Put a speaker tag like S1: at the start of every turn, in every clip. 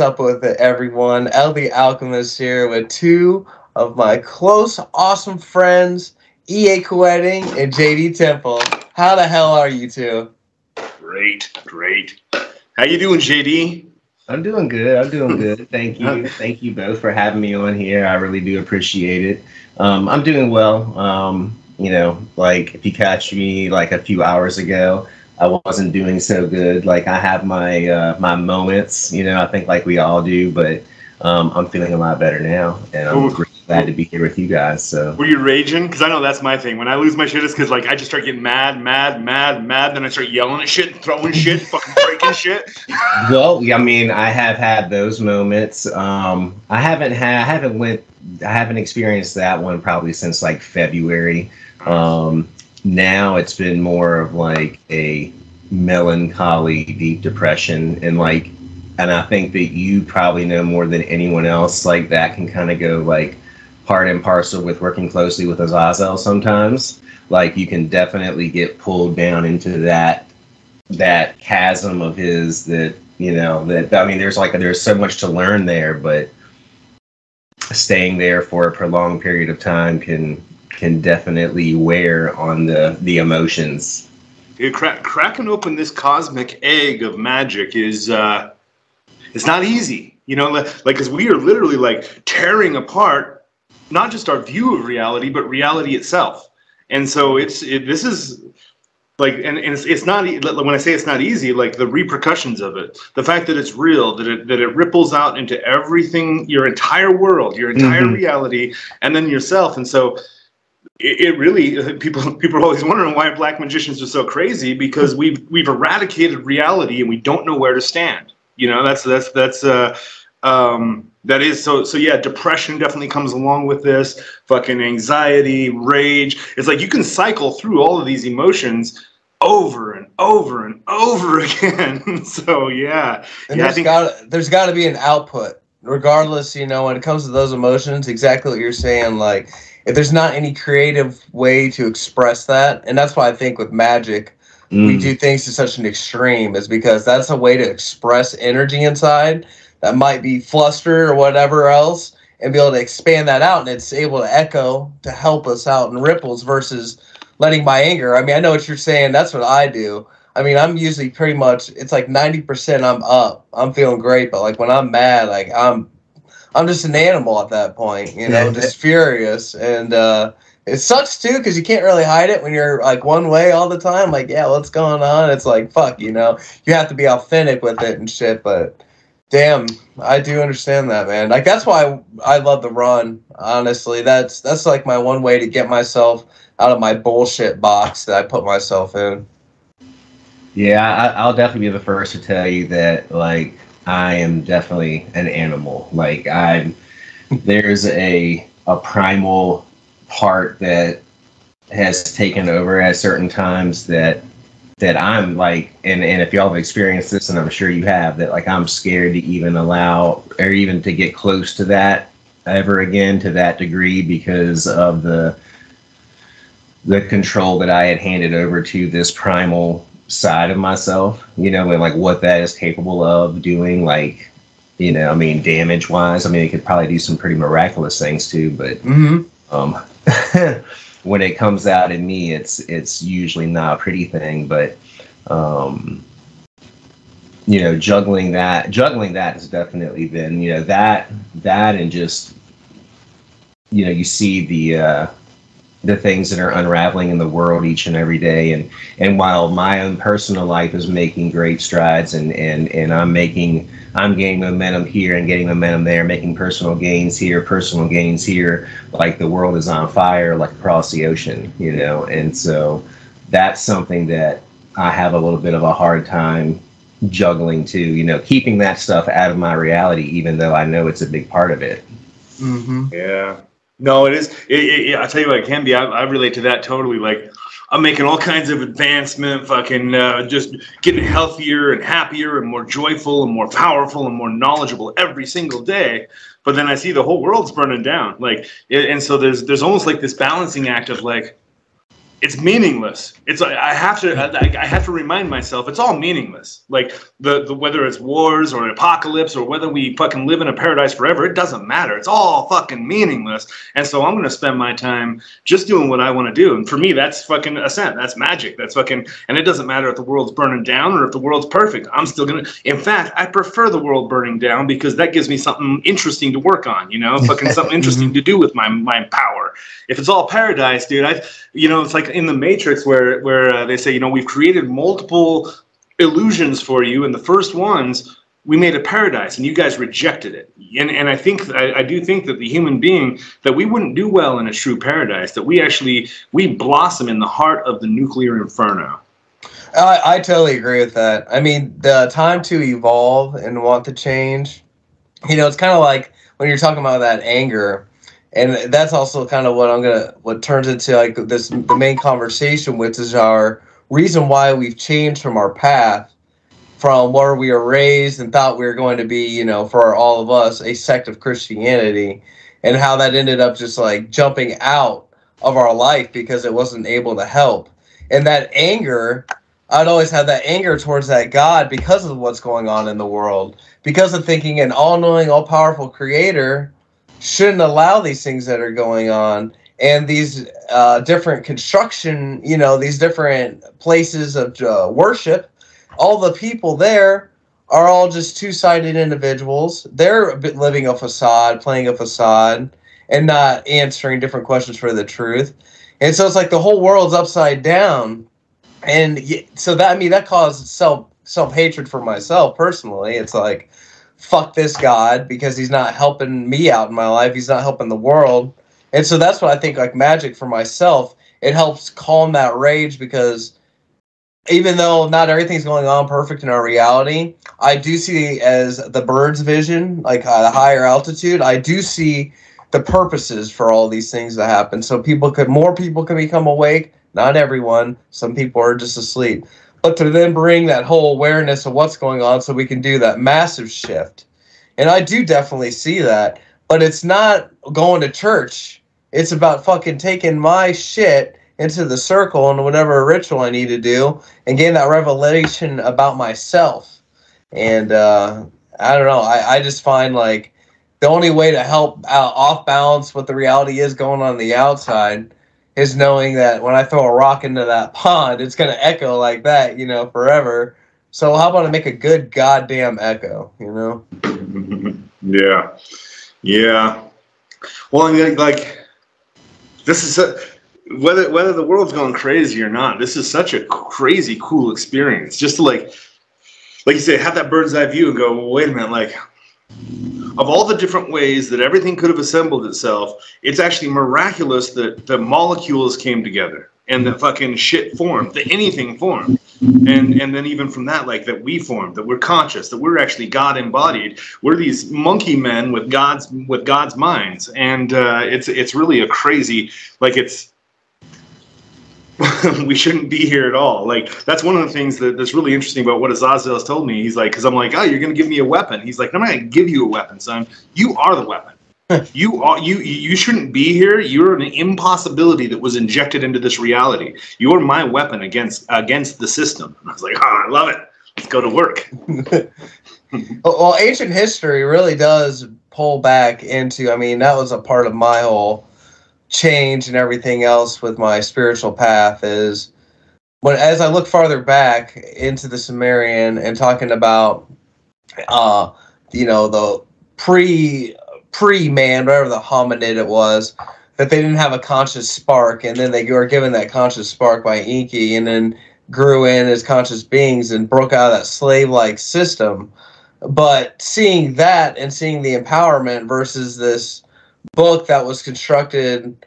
S1: What's up with it, everyone? L the Alchemist here with two of my close, awesome friends, EA Koetting and JD Temple. How the hell are you two?
S2: Great, great. How you doing, JD?
S3: I'm doing good. I'm doing good. Thank you. Thank you both for having me on here. I really do appreciate it. Um, I'm doing well. Um, you know, like if you catch me like a few hours ago, I wasn't doing so good. Like I have my uh, my moments. You know, I think like we all do, but um, I'm feeling a lot better now, and I'm
S2: Ooh.
S3: really glad to be here with you guys. So
S2: Were you raging? Because I know that's my thing. When I lose my shit, it's because like I just start getting mad, mad, mad, mad. Then I start yelling at shit, throwing shit, fucking breaking shit.
S3: Well, I mean, I have had those moments. Um, I haven't had, I haven't went, I haven't experienced that one probably since like February. Um, now it's been more of like a melancholy, deep depression, and like, and I think that you probably know more than anyone else. Like that can kind of go like part and parcel with working closely with Azazel sometimes. Like you can definitely get pulled down into that that chasm of his that you know that I mean there's like there's so much to learn there, but staying there for a prolonged period of time can can definitely wear on the the emotions.
S2: Dude, crack, cracking open this cosmic egg of magic is uh, it's not easy. You know, like because we are literally like tearing apart not just our view of reality, but reality itself. And so it's it, this is like and, and it's, it's not when i say it's not easy like the repercussions of it the fact that it's real that it that it ripples out into everything your entire world your entire
S3: Mhm.
S2: reality and then yourself and so it, it really people people are always wondering why black magicians are so crazy because we've we've eradicated reality and we don't know where to stand you know that's that's that's uh um that is so so yeah depression definitely comes along with this fucking anxiety rage it's like you can cycle through all of these emotions over and over and over again so yeah
S1: And
S2: yeah i
S1: there's
S2: think
S1: got there's got to be an output, regardless. You know, when it comes to those emotions, exactly what you're saying. Like, if there's not any creative way to express that, and that's why I think with magic, we
S3: Mm.
S1: do things to such an extreme is because that's a way to express energy inside that might be flustered or whatever else and be able to expand that out and it's able to echo to help us out in ripples versus letting my anger i mean i know what you're saying that's what i do i mean i'm usually pretty much it's like 90% i'm up i'm feeling great but like when i'm mad like i'm i'm just an animal at that point you know just furious and uh it sucks too because you can't really hide it when you're like one way all the time. Like, yeah, what's going on? It's like, fuck, you know, you have to be authentic with it and shit. But damn, I do understand that, man. Like, that's why I love the run. Honestly, that's that's like my one way to get myself out of my bullshit box that I put myself in.
S3: Yeah, I, I'll definitely be the first to tell you that like I am definitely an animal. Like I'm there's a a primal part that has taken over at certain times that that I'm like and, and if y'all have experienced this and I'm sure you have that like I'm scared to even allow or even to get close to that ever again to that degree because of the the control that I had handed over to this primal side of myself, you know, and like what that is capable of doing, like, you know, I mean, damage wise, I mean, it could probably do some pretty miraculous things too, but
S1: Mm-hmm.
S3: um, when it comes out in me, it's it's usually not a pretty thing, but um, you know, juggling that, juggling that has definitely been, you know, that that and just you know, you see the uh, the things that are unraveling in the world each and every day, and and while my own personal life is making great strides, and and and I'm making I'm gaining momentum here and getting momentum there, making personal gains here, personal gains here. Like the world is on fire, like across the ocean, you know. And so that's something that I have a little bit of a hard time juggling too. You know, keeping that stuff out of my reality, even though I know it's a big part of it.
S1: Mm-hmm.
S2: Yeah. No, it is. It, it, I tell you what, it can be. I, I relate to that totally. Like, I'm making all kinds of advancement, fucking uh, just getting healthier and happier and more joyful and more powerful and more knowledgeable every single day. But then I see the whole world's burning down. Like, and so there's there's almost like this balancing act of like, it's meaningless. It's I have to I, I have to remind myself it's all meaningless. Like the, the whether it's wars or an apocalypse or whether we fucking live in a paradise forever, it doesn't matter. It's all fucking meaningless. And so I'm gonna spend my time just doing what I want to do. And for me, that's fucking ascent. That's magic. That's fucking and it doesn't matter if the world's burning down or if the world's perfect. I'm still gonna. In fact, I prefer the world burning down because that gives me something interesting to work on. You know, fucking something interesting to do with my my power. If it's all paradise, dude, I you know it's like in the Matrix where where uh, they say, you know, we've created multiple illusions for you, and the first ones we made a paradise, and you guys rejected it. And and I think I, I do think that the human being that we wouldn't do well in a true paradise. That we actually we blossom in the heart of the nuclear inferno.
S1: I, I totally agree with that. I mean, the time to evolve and want to change, you know, it's kind of like when you're talking about that anger and that's also kind of what I'm gonna what turns into like this the main conversation, which is our reason why we've changed from our path from where we were raised and thought we were going to be, you know, for all of us, a sect of Christianity, and how that ended up just like jumping out of our life because it wasn't able to help. And that anger, I'd always have that anger towards that God because of what's going on in the world, because of thinking an all knowing, all powerful creator shouldn't allow these things that are going on and these uh, different construction you know these different places of uh, worship. All the people there are all just two-sided individuals. They're living a facade playing a facade and not answering different questions for the truth. And so it's like the whole world's upside down. And so that i mean that caused self self-hatred for myself personally. It's like fuck this God because he's not helping me out in my life. He's not helping the world. And so that's what I think like magic for myself. It helps calm that rage because even though not everything's going on perfect in our reality, I do see as the bird's vision, like uh, at a higher altitude, I do see the purposes for all these things that happen. So people could more people can become awake. Not everyone. Some people are just asleep but to then bring that whole awareness of what's going on so we can do that massive shift. And I do definitely see that, but it's not going to church. It's about fucking taking my shit into the circle and whatever ritual I need to do and gain that revelation about myself. And uh, I don't know. I, I just find like the only way to help out off balance what the reality is going on, on the outside is knowing that when I throw a rock into that pond, it's going to echo like that, you know, forever. So how about I make a good goddamn echo, you know?
S2: yeah, yeah. Well, I mean, like this is a, whether whether the world's going crazy or not. This is such a crazy cool experience. Just to like, like you say, have that bird's eye view and go, well, wait a minute, like of all the different ways that everything could have assembled itself, it's actually miraculous that the molecules came together and that fucking shit formed, that anything formed. And and then even from that, like that we formed, that we're conscious, that we're actually God embodied. We're these monkey men with God's with God's minds, and uh, it's it's really a crazy like it's we shouldn't be here at all. Like that's one of the things that, that's really interesting about what Azazel has told me. He's like, because I'm like, oh, you're gonna give me a weapon. He's like, I'm not gonna give you a weapon, son. You are the weapon. you are you you shouldn't be here. You're an impossibility that was injected into this reality. You're my weapon against against the system. And I was like, oh, I love it. Let's go to work.
S1: well, ancient history really does pull back into. I mean, that was a part of my whole change and everything else with my spiritual path is when as I look farther back into the Sumerian and talking about uh you know the pre pre man whatever the hominid it was that they didn't have a conscious spark and then they were given that conscious spark by Enki and then grew in as conscious beings and broke out of that slave like system. But seeing that and seeing the empowerment versus this book that was constructed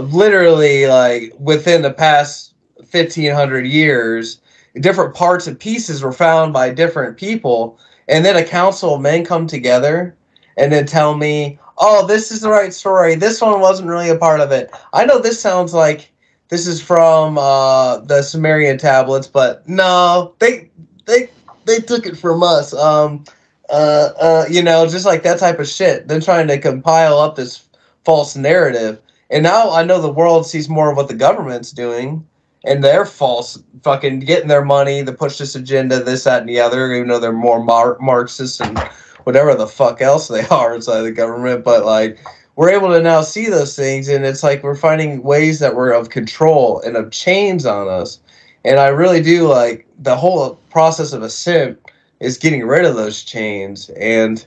S1: literally like within the past 1500 years different parts and pieces were found by different people, and then a council of men come together and then tell me, "Oh, this is the right story. This one wasn't really a part of it." I know this sounds like this is from uh, the Sumerian tablets, but no, they they they took it from us. Um, uh, uh, you know, just like that type of shit. Then trying to compile up this false narrative, and now I know the world sees more of what the government's doing, and they're false, fucking getting their money to push this agenda, this, that, and the other. Even though they're more mar- Marxist and whatever the fuck else they are inside the government, but like we're able to now see those things, and it's like we're finding ways that we're of control and of chains on us. And I really do like the whole process of ascent is getting rid of those chains. And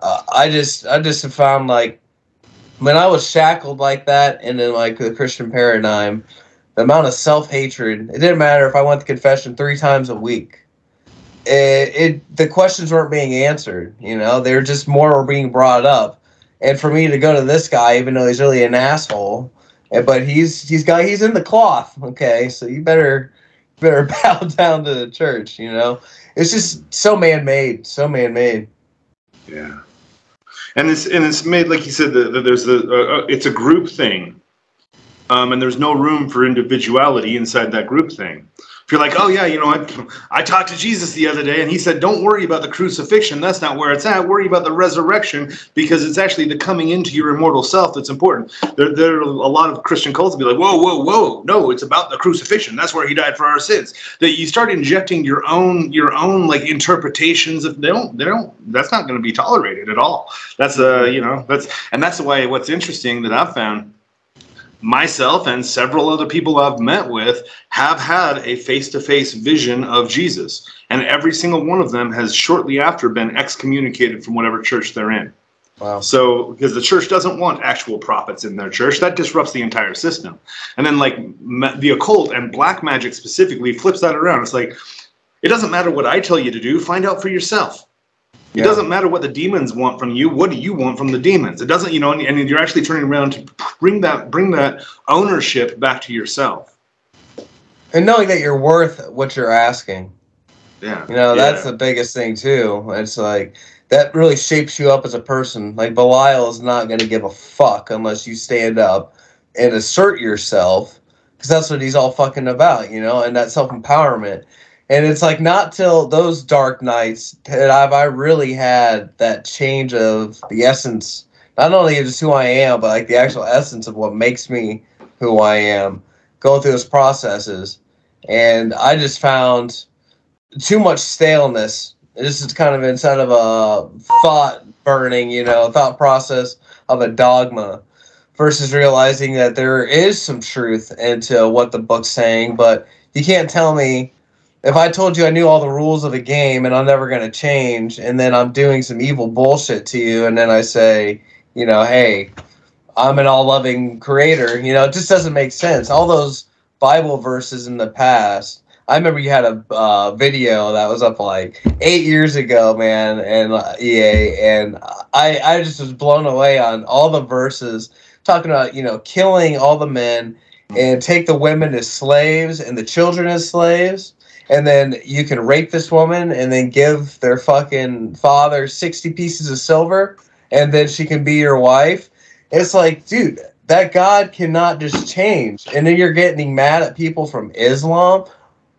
S1: uh, I just, I just have found like when I was shackled like that, and in like the Christian paradigm, the amount of self hatred. It didn't matter if I went to confession three times a week. It, it the questions weren't being answered. You know, they were just more being brought up. And for me to go to this guy, even though he's really an asshole, but he's he's got he's in the cloth. Okay, so you better better bow down to the church. You know, it's just so man made, so man made.
S2: Yeah, and it's and it's made like you said. The, there's the uh, uh, it's a group thing, um, and there's no room for individuality inside that group thing. If you're like, oh yeah, you know, I, I talked to Jesus the other day, and he said, don't worry about the crucifixion. That's not where it's at. Worry about the resurrection because it's actually the coming into your immortal self that's important. There, there are a lot of Christian cults be like, whoa, whoa, whoa, no, it's about the crucifixion. That's where he died for our sins. That you start injecting your own your own like interpretations of they don't they don't that's not going to be tolerated at all. That's uh you know that's and that's the way. What's interesting that I've found myself and several other people I've met with have had a face to face vision of Jesus. And every single one of them has shortly after been excommunicated from whatever church they're in.
S1: Wow.
S2: So, because the church doesn't want actual prophets in their church, that disrupts the entire system. And then, like, ma- the occult and black magic specifically flips that around. It's like, it doesn't matter what I tell you to do, find out for yourself. It
S1: Yeah.
S2: doesn't matter what the demons want from you. What do you want from the demons? It doesn't, you know, and, and you're actually turning around to bring that bring that ownership back to yourself.
S1: And knowing that you're worth what you're asking.
S2: Yeah.
S1: You know, that's the biggest thing too. It's like that really shapes you up as a person. Like Belial is not going to give a fuck unless you stand up and assert yourself, because that's what he's all fucking about. You know, and that self empowerment. And it's like not till those dark nights that I've I really had that change of the essence, not only just who I am, but like the actual essence of what makes me who I am. Going through those processes, and I just found too much staleness. This is kind of inside of a thought burning, you know, thought process of a dogma versus realizing that there is some truth into what the book's saying, but you can't tell me if I told you I knew all the rules of the game and I'm never going to change, and then I'm doing some evil bullshit to you, and then I say, you know, hey, I'm an all loving creator, you know, it just doesn't make sense. All those Bible verses in the past. I remember you had a uh, video that was up like eight years ago, man, and uh, EA, and I I just was blown away on all the verses talking about you know killing all the men and take the women as slaves and the children as slaves, and then you can rape this woman and then give their fucking father sixty pieces of silver, and then she can be your wife. It's like, dude, that God cannot just change. And then you're getting mad at people from Islam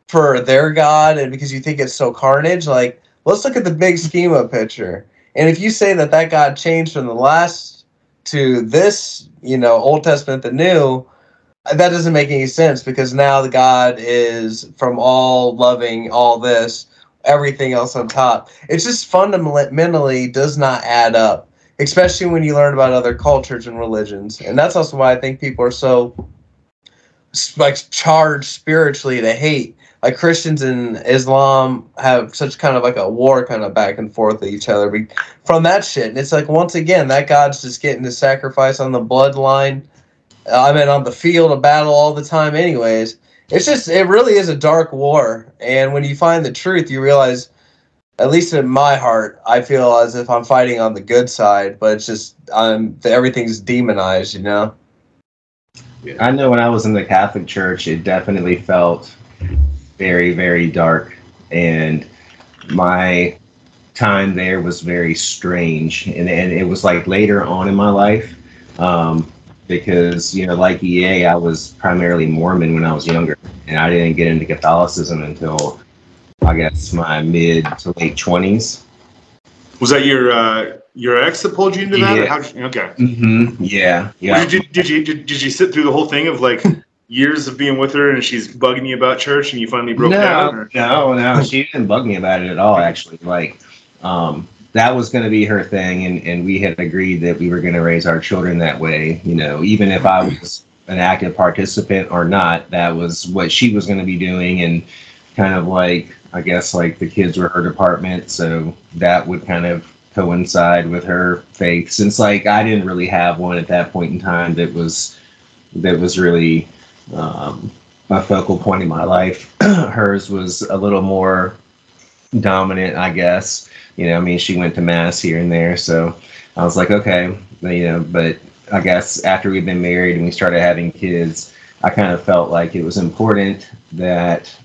S1: for their God and because you think it's so carnage. Like, let's look at the big schema picture. And if you say that that God changed from the last to this, you know, Old Testament, the New, that doesn't make any sense because now the God is from all loving, all this, everything else on top. It's just fundamentally does not add up especially when you learn about other cultures and religions. And that's also why I think people are so like charged spiritually to hate. Like Christians and Islam have such kind of like a war kind of back and forth with each other from that shit. And it's like once again that God's just getting the sacrifice on the bloodline. I mean on the field of battle all the time anyways. It's just it really is a dark war. And when you find the truth you realize at least in my heart, I feel as if I'm fighting on the good side, but it's just I'm everything's demonized, you know.
S3: I know when I was in the Catholic Church, it definitely felt very, very dark. And my time there was very strange. And, and it was like later on in my life, um, because, you know, like EA, I was primarily Mormon when I was younger. And I didn't get into Catholicism until, I guess, my mid to late 20s.
S2: Was that your uh, your ex that pulled you into that?
S3: Yeah.
S2: Okay.
S3: Mm-hmm. Yeah. Yeah.
S2: Did, you, did you did, did you sit through the whole thing of like years of being with her and she's bugging you about church and you finally broke down?
S3: no,
S2: Or?
S3: no, no. She didn't bug me about it at all. Actually, like um, that was going to be her thing, and and we had agreed that we were going to raise our children that way. You know, even if I was an active participant or not, that was what she was going to be doing, and kind of like I guess like the kids were her department, so that would kind of coincide with her faith. Since like I didn't really have one at that point in time that was that was really um, a focal point in my life. Hers was a little more dominant, I guess. You know, I mean, she went to mass here and there, so I was like, okay, you know. But I guess after we've been married and we started having kids, I kind of felt like it was important that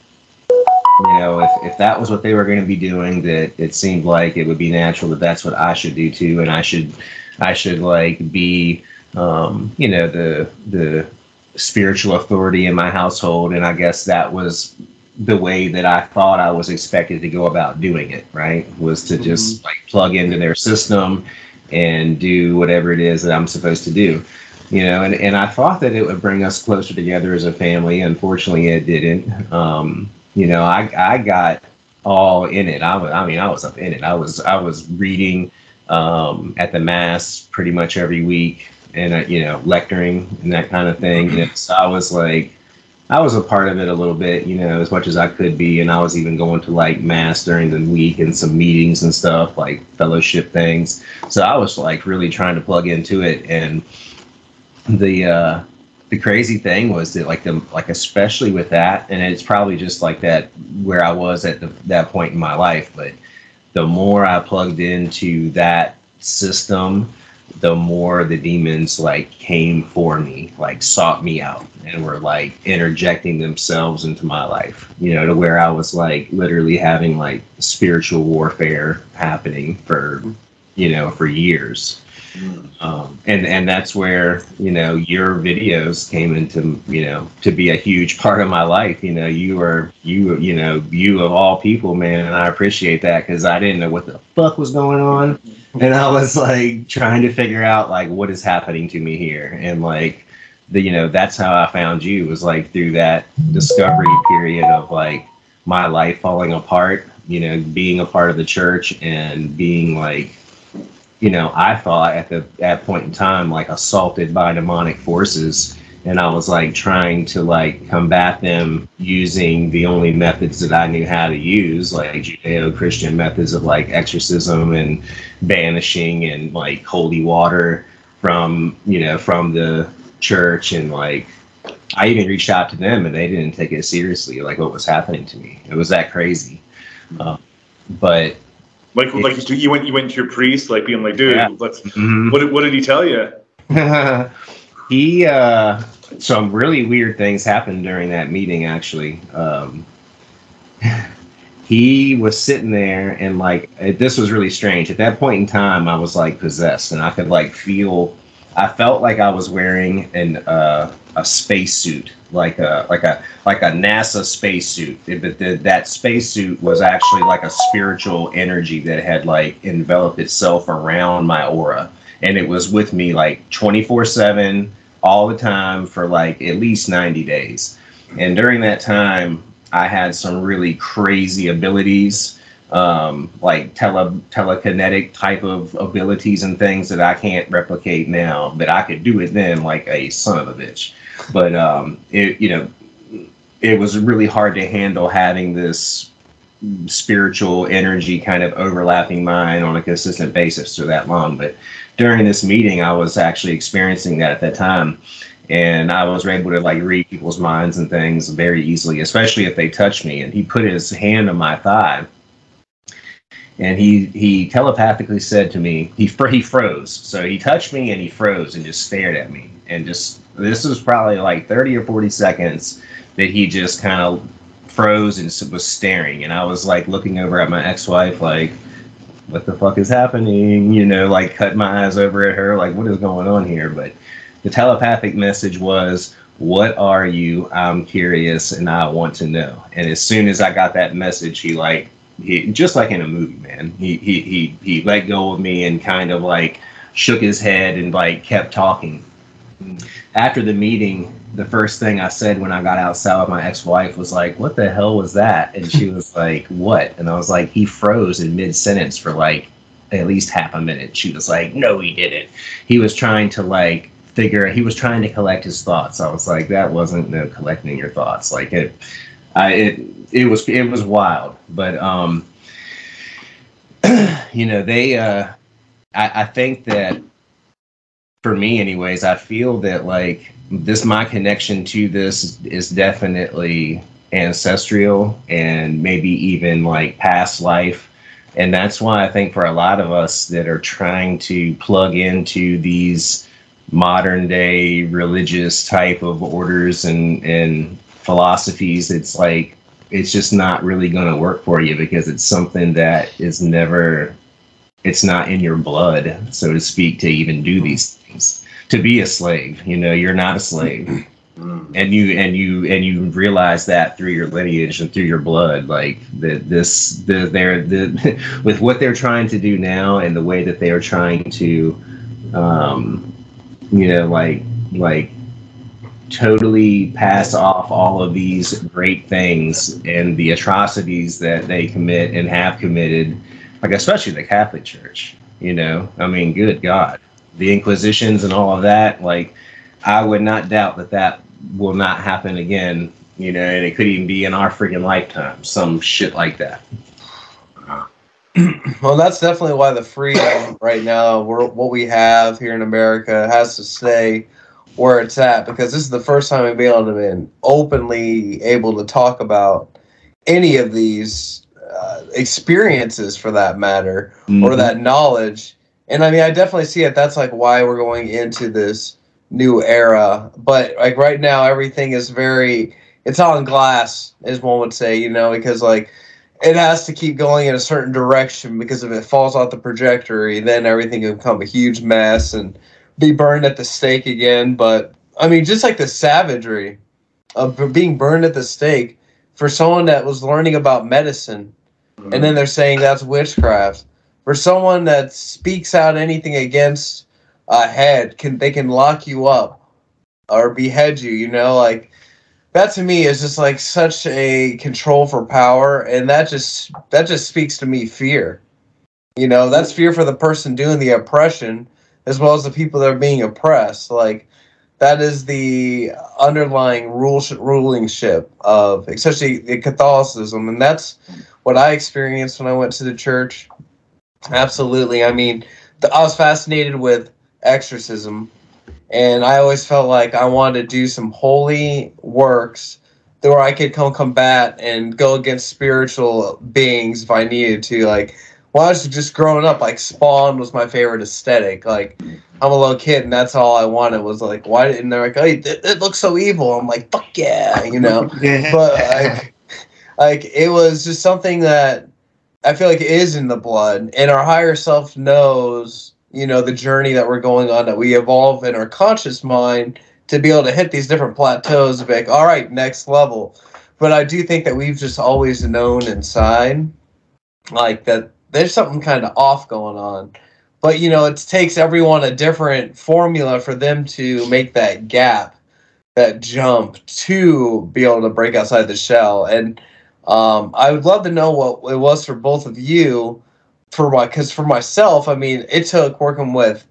S3: you know, if, if that was what they were going to be doing, that it seemed like it would be natural that that's what I should do too, and I should, I should like be, um, you know, the the spiritual authority in my household, and I guess that was the way that I thought I was expected to go about doing it. Right, was to just like plug into their system and do whatever it is that I'm supposed to do. You know, and, and I thought that it would bring us closer together as a family. Unfortunately, it didn't. Um, you know, I I got all in it. I was, I mean, I was up in it. I was I was reading um, at the mass pretty much every week, and uh, you know, lecturing and that kind of thing. Know, so I was like, I was a part of it a little bit, you know, as much as I could be, and I was even going to like mass during the week and some meetings and stuff, like fellowship things. So I was like really trying to plug into it, and the uh, the crazy thing was that like the like especially with that and it's probably just like that where i was at the, that point in my life but the more i plugged into that system the more the demons like came for me like sought me out and were like interjecting themselves into my life you know to where i was like literally having like spiritual warfare happening for you know for years. Um, and and that's where you know your videos came into you know to be a huge part of my life. You know you are you you know you of all people man and i appreciate that because i didn't know what the fuck was going on and i was like trying to figure out like what is happening to me here. And like the you know that's how i found you was like through that discovery period of like my life falling apart you know being a part of the church and being like you know, I thought at the at point in time like assaulted by demonic forces, and I was like trying to like combat them using the only methods that I knew how to use, like Judeo-Christian methods of like exorcism and banishing and like holy water from you know from the church and like I even reached out to them and they didn't take it seriously, like what was happening to me. It was that crazy. Um, but
S2: Like like you, you went you went to your priest, like being like, dude,
S3: Yeah.
S2: let's.
S3: mhm.
S2: What did, what did he tell you?
S3: he uh some really weird things happened during that meeting actually. Um he was sitting there and like it- this was really strange. At that point in time i was like possessed and i could like feel i felt like i was wearing an uh a spacesuit like a like a like a nasa spacesuit. But that spacesuit was actually like a spiritual energy that had like enveloped itself around my aura. And it was with me like 24 7 all the time for like at least 90 days. And during that time i had some really crazy abilities um, like tele telekinetic type of abilities and things that i can't replicate now but i could do it then like a son of a bitch. But um, it you know it was really hard to handle having this spiritual energy kind of overlapping mine on a consistent basis for that long. But during this meeting, I was actually experiencing that at that time. And I was able to like read people's minds and things very easily, especially if they touched me. And he put his hand on my thigh, and he he telepathically said to me, he fr- he froze. So he touched me and he froze and just stared at me. And just this was probably like thirty or forty seconds that he just kind of froze and was staring, and I was like looking over at my ex-wife, like, "What the fuck is happening?" You know, like cut my eyes over at her, like, "What is going on here?" But the telepathic message was, "What are you? I'm curious, and I want to know." And as soon as I got that message, he like he just like in a movie, man. He he he he let go of me and kind of like shook his head and like kept talking. After the meeting, the first thing I said when I got outside with my ex-wife was like, "What the hell was that?" And she was like, "What?" And I was like, "He froze in mid-sentence for like at least half a minute." She was like, "No, he didn't. He was trying to like figure. He was trying to collect his thoughts." I was like, "That wasn't no collecting your thoughts. Like it, I it it was it was wild." But um, you know, they uh, I, I think that for me anyways i feel that like this my connection to this is definitely ancestral and maybe even like past life and that's why i think for a lot of us that are trying to plug into these modern day religious type of orders and and philosophies it's like it's just not really going to work for you because it's something that is never it's not in your blood, so to speak, to even do these things. To be a slave, you know, you're not a slave, and you and you and you realize that through your lineage and through your blood, like that this the they're the with what they're trying to do now and the way that they are trying to, um, you know, like like totally pass off all of these great things and the atrocities that they commit and have committed like especially the Catholic Church. You know, I mean, good God, the Inquisitions and all of that. Like, I would not doubt that that will not happen again. You know, and it could even be in our freaking lifetime, some shit like that.
S1: Well, that's definitely why the freedom right now, what we have here in America, has to stay where it's at because this is the first time we've been able to been openly able to talk about any of these uh, experiences, for that matter, or
S3: Mhm.
S1: that knowledge. And I mean, I definitely see it. That's like why we're going into this new era. But like right now, everything is very, it's on glass, as one would say, you know, because like it has to keep going in a certain direction because if it falls off the trajectory, then everything will become a huge mess and be burned at the stake again. But I mean, just like the savagery of being burned at the stake for someone that was learning about medicine and mm-hmm. then they're saying that's witchcraft. For someone that speaks out anything against a head, can they can lock you up or behead you? You know, like that to me is just like such a control for power, and that just that just speaks to me fear. You know, that's fear for the person doing the oppression as well as the people that are being oppressed. Like that is the underlying rule ruling ship of especially the Catholicism, and that's what I experienced when I went to the church. Absolutely. I mean, the, I was fascinated with exorcism, and I always felt like I wanted to do some holy works where I could come combat and go against spiritual beings if I needed to. Like, when I was just growing up, like Spawn was my favorite aesthetic. Like, I'm a little kid, and that's all I wanted was like, why? And they're like, oh, it, it looks so evil. I'm like, fuck yeah, you know but like, like it was just something that I feel like it is in the blood, and our higher self knows, you know, the journey that we're going on, that we evolve in our conscious mind to be able to hit these different plateaus of like, all right, next level. But I do think that we've just always known inside, like that there's something kind of off going on. But you know, it takes everyone a different formula for them to make that gap that jump to be able to break outside the shell. And um, I would love to know what it was for both of you. For my, because for myself, I mean, it took working with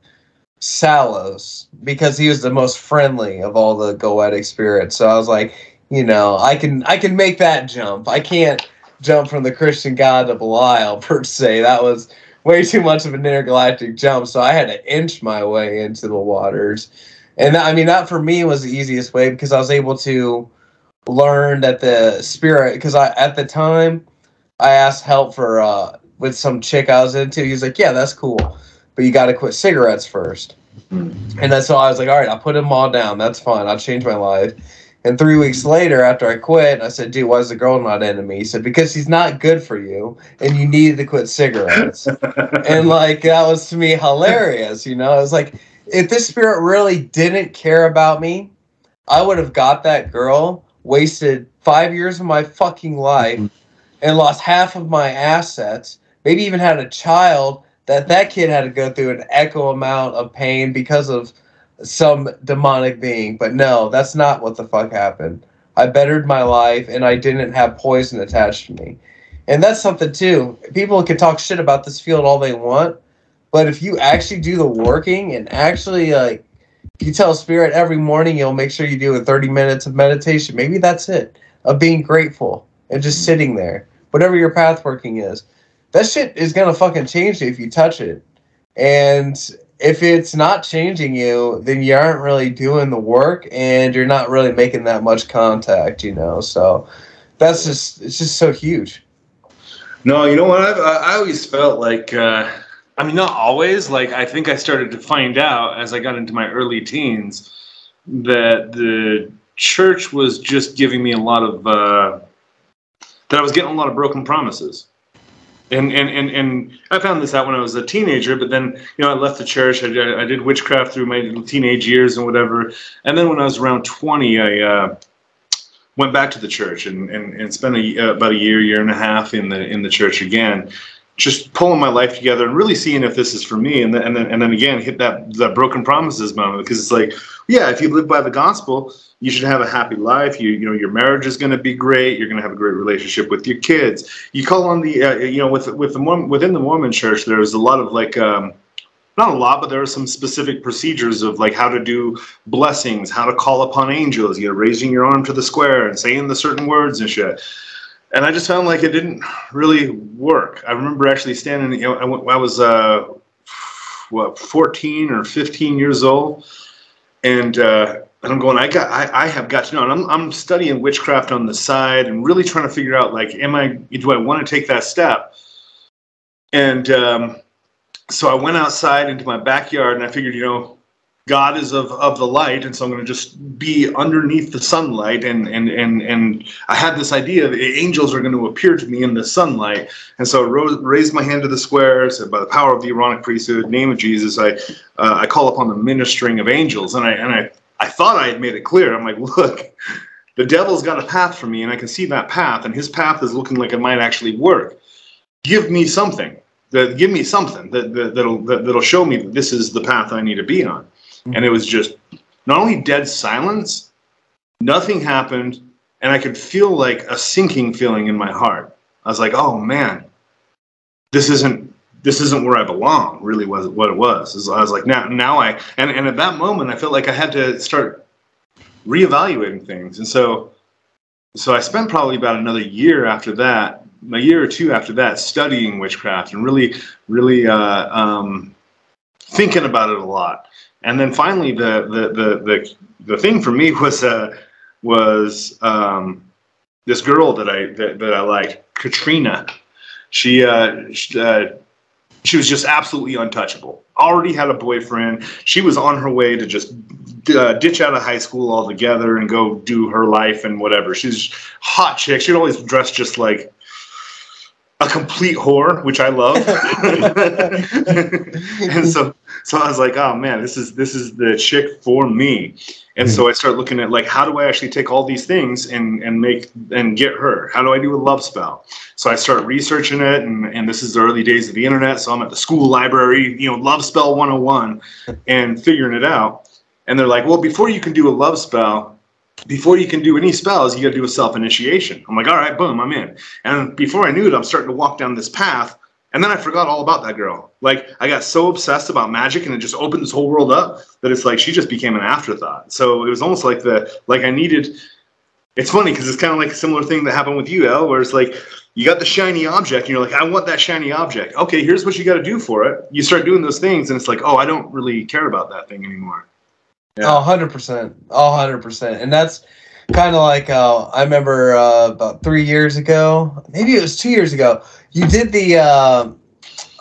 S1: Salos because he was the most friendly of all the goetic spirits. So I was like, you know, I can I can make that jump. I can't jump from the Christian God to Belial per se. That was way too much of an intergalactic jump. So I had to inch my way into the waters. And that, I mean, that for me was the easiest way because I was able to learn that the spirit. Because I at the time, I asked help for uh, with some chick I was into. He's like, "Yeah, that's cool, but you got to quit cigarettes first. And that's so I was like, "All right, I'll put them all down. That's fine. I'll change my life." And three weeks later, after I quit, I said, "Dude, why is the girl not into me?" He said, "Because she's not good for you, and you needed to quit cigarettes." and like that was to me hilarious. You know, it was like if this spirit really didn't care about me, I would have got that girl, wasted five years of my fucking life, mm-hmm. and lost half of my assets. Maybe even had a child that that kid had to go through an echo amount of pain because of some demonic being. But no, that's not what the fuck happened. I bettered my life and I didn't have poison attached to me. And that's something too. People can talk shit about this field all they want, but if you actually do the working and actually like you tell spirit every morning you'll make sure you do a 30 minutes of meditation. Maybe that's it. Of being grateful and just sitting there. Whatever your path working is. That shit is gonna fucking change you if you touch it. And if it's not changing you, then you aren't really doing the work and you're not really making that much contact, you know. So that's just it's just so huge.
S2: No, you know what? I've, I I always felt like, uh, I mean, not always. Like, I think I started to find out as I got into my early teens that the church was just giving me a lot of, uh, that I was getting a lot of broken promises. And, and, and, and I found this out when I was a teenager, but then, you know, I left the church. I, I did witchcraft through my teenage years and whatever. And then when I was around 20, I, uh, went back to the church and, and, and spent a, uh, about a year, year and a half in the in the church again, just pulling my life together and really seeing if this is for me. And then and then, and then again hit that that broken promises moment because it's like, yeah, if you live by the gospel, you should have a happy life. You you know your marriage is going to be great. You're going to have a great relationship with your kids. You call on the uh, you know with with the Mormon, within the Mormon church, there's a lot of like. Um, not a lot, but there are some specific procedures of like how to do blessings, how to call upon angels, you know, raising your arm to the square and saying the certain words and shit. And I just found like it didn't really work. I remember actually standing, you know, I, went, I was uh, what 14 or 15 years old, and uh, and I'm going, I got, I, I have got to know. And I'm I'm studying witchcraft on the side and really trying to figure out like, am I, do I want to take that step? And um, so I went outside into my backyard and I figured, you know, God is of, of the light, and so I'm going to just be underneath the sunlight. And and and and I had this idea that angels are going to appear to me in the sunlight. And so I rose, raised my hand to the square, said, by the power of the Aaronic priesthood, name of Jesus, I uh, I call upon the ministering of angels. And I and I I thought I had made it clear. I'm like, look, the devil's got a path for me, and I can see that path, and his path is looking like it might actually work. Give me something that give me something that, that that'll that, that'll show me that this is the path I need to be on. And it was just not only dead silence, nothing happened, and I could feel like a sinking feeling in my heart. I was like, "Oh man, this isn't this isn't where I belong." Really, was what it was. I was like, now now I and and at that moment, I felt like I had to start reevaluating things, and so so I spent probably about another year after that a year or two after that studying witchcraft and really really uh, um, thinking about it a lot and then finally the the the the, the thing for me was uh, was um, this girl that I that, that I liked Katrina. She uh, she, uh, she was just absolutely untouchable. Already had a boyfriend. She was on her way to just uh, ditch out of high school altogether and go do her life and whatever. She's hot chick. She'd always dress just like a complete whore, which I love. and so so I was like, oh man, this is this is the chick for me. And so I start looking at like how do I actually take all these things and and make and get her? How do I do a love spell? So I start researching it and and this is the early days of the internet. So I'm at the school library, you know, love spell 101 and figuring it out. And they're like, well, before you can do a love spell, before you can do any spells, you got to do a self initiation. I'm like, all right, boom, I'm in. And before I knew it, I'm starting to walk down this path. And then I forgot all about that girl. Like, I got so obsessed about magic and it just opened this whole world up that it's like she just became an afterthought. So it was almost like the, like I needed, it's funny because it's kind of like a similar thing that happened with you, El, where it's like, you got the shiny object and you're like, I want that shiny object. Okay, here's what you got to do for it. You start doing those things and it's like, oh, I don't really care about that thing anymore. Yeah.
S1: Oh, 100%. Oh, 100%. And that's kind of like uh, I remember uh, about three years ago, maybe it was two years ago, you did the uh,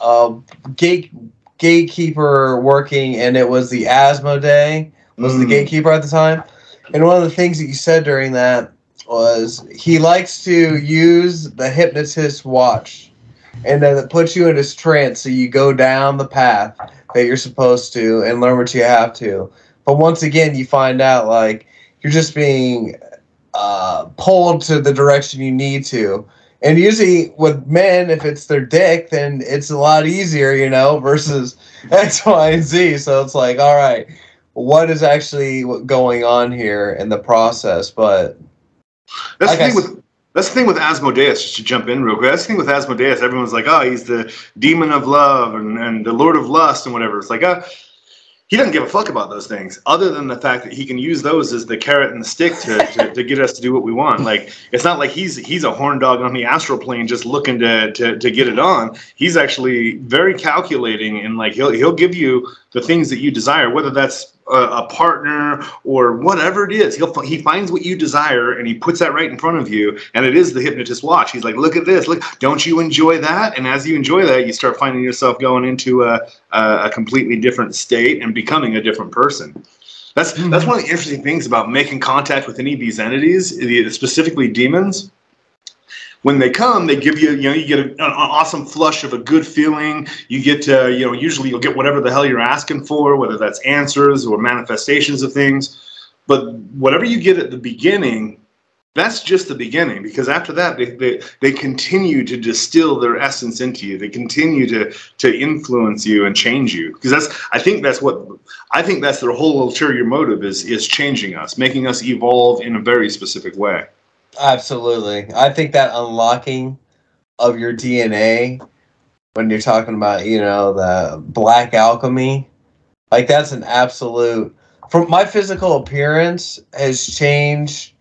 S1: uh, gate, gatekeeper working, and it was the Asmoday, was the
S2: Mm.
S1: gatekeeper at the time. And one of the things that you said during that was he likes to use the hypnotist watch, and then it puts you in this trance, so you go down the path that you're supposed to and learn what you have to. But once again, you find out like you're just being uh, pulled to the direction you need to. And usually with men, if it's their dick, then it's a lot easier, you know, versus X, Y, and Z. So it's like, all right, what is actually going on here in the process? But
S2: That's
S1: Like
S2: the thing with that's the thing with Asmodeus. Just to jump in real quick, that's the thing with Asmodeus. Everyone's like, "Oh, he's the demon of love and, and the lord of lust and whatever." It's like, uh, he doesn't give a fuck about those things, other than the fact that he can use those as the carrot and the stick to, to, to get us to do what we want. Like, it's not like he's he's a horn dog on the astral plane just looking to, to, to get it on. He's actually very calculating and like he'll he'll give you the things that you desire, whether that's a, partner or whatever it is. He'll he finds what you desire and he puts that right in front of you, and it is the hypnotist watch. He's like, look at this, look, don't you enjoy that? And as you enjoy that, you start finding yourself going into a a, a completely different state and becoming a different person. That's that's hmm. one of the interesting things about making contact with any of these entities, specifically demons when they come, they give you, you know, you get a, an awesome flush of a good feeling. You get, uh, you know, usually you'll get whatever the hell you're asking for, whether that's answers or manifestations of things. But whatever you get at the beginning, that's just the beginning because after that, they, they, they continue to distill their essence into you. They continue to, to influence you and change you because that's, I think that's what, I think that's their whole ulterior motive is, is changing us, making us evolve in a very specific way.
S1: Absolutely. I think that unlocking of your DNA when you're talking about, you know, the black alchemy, like that's an absolute from my physical appearance has changed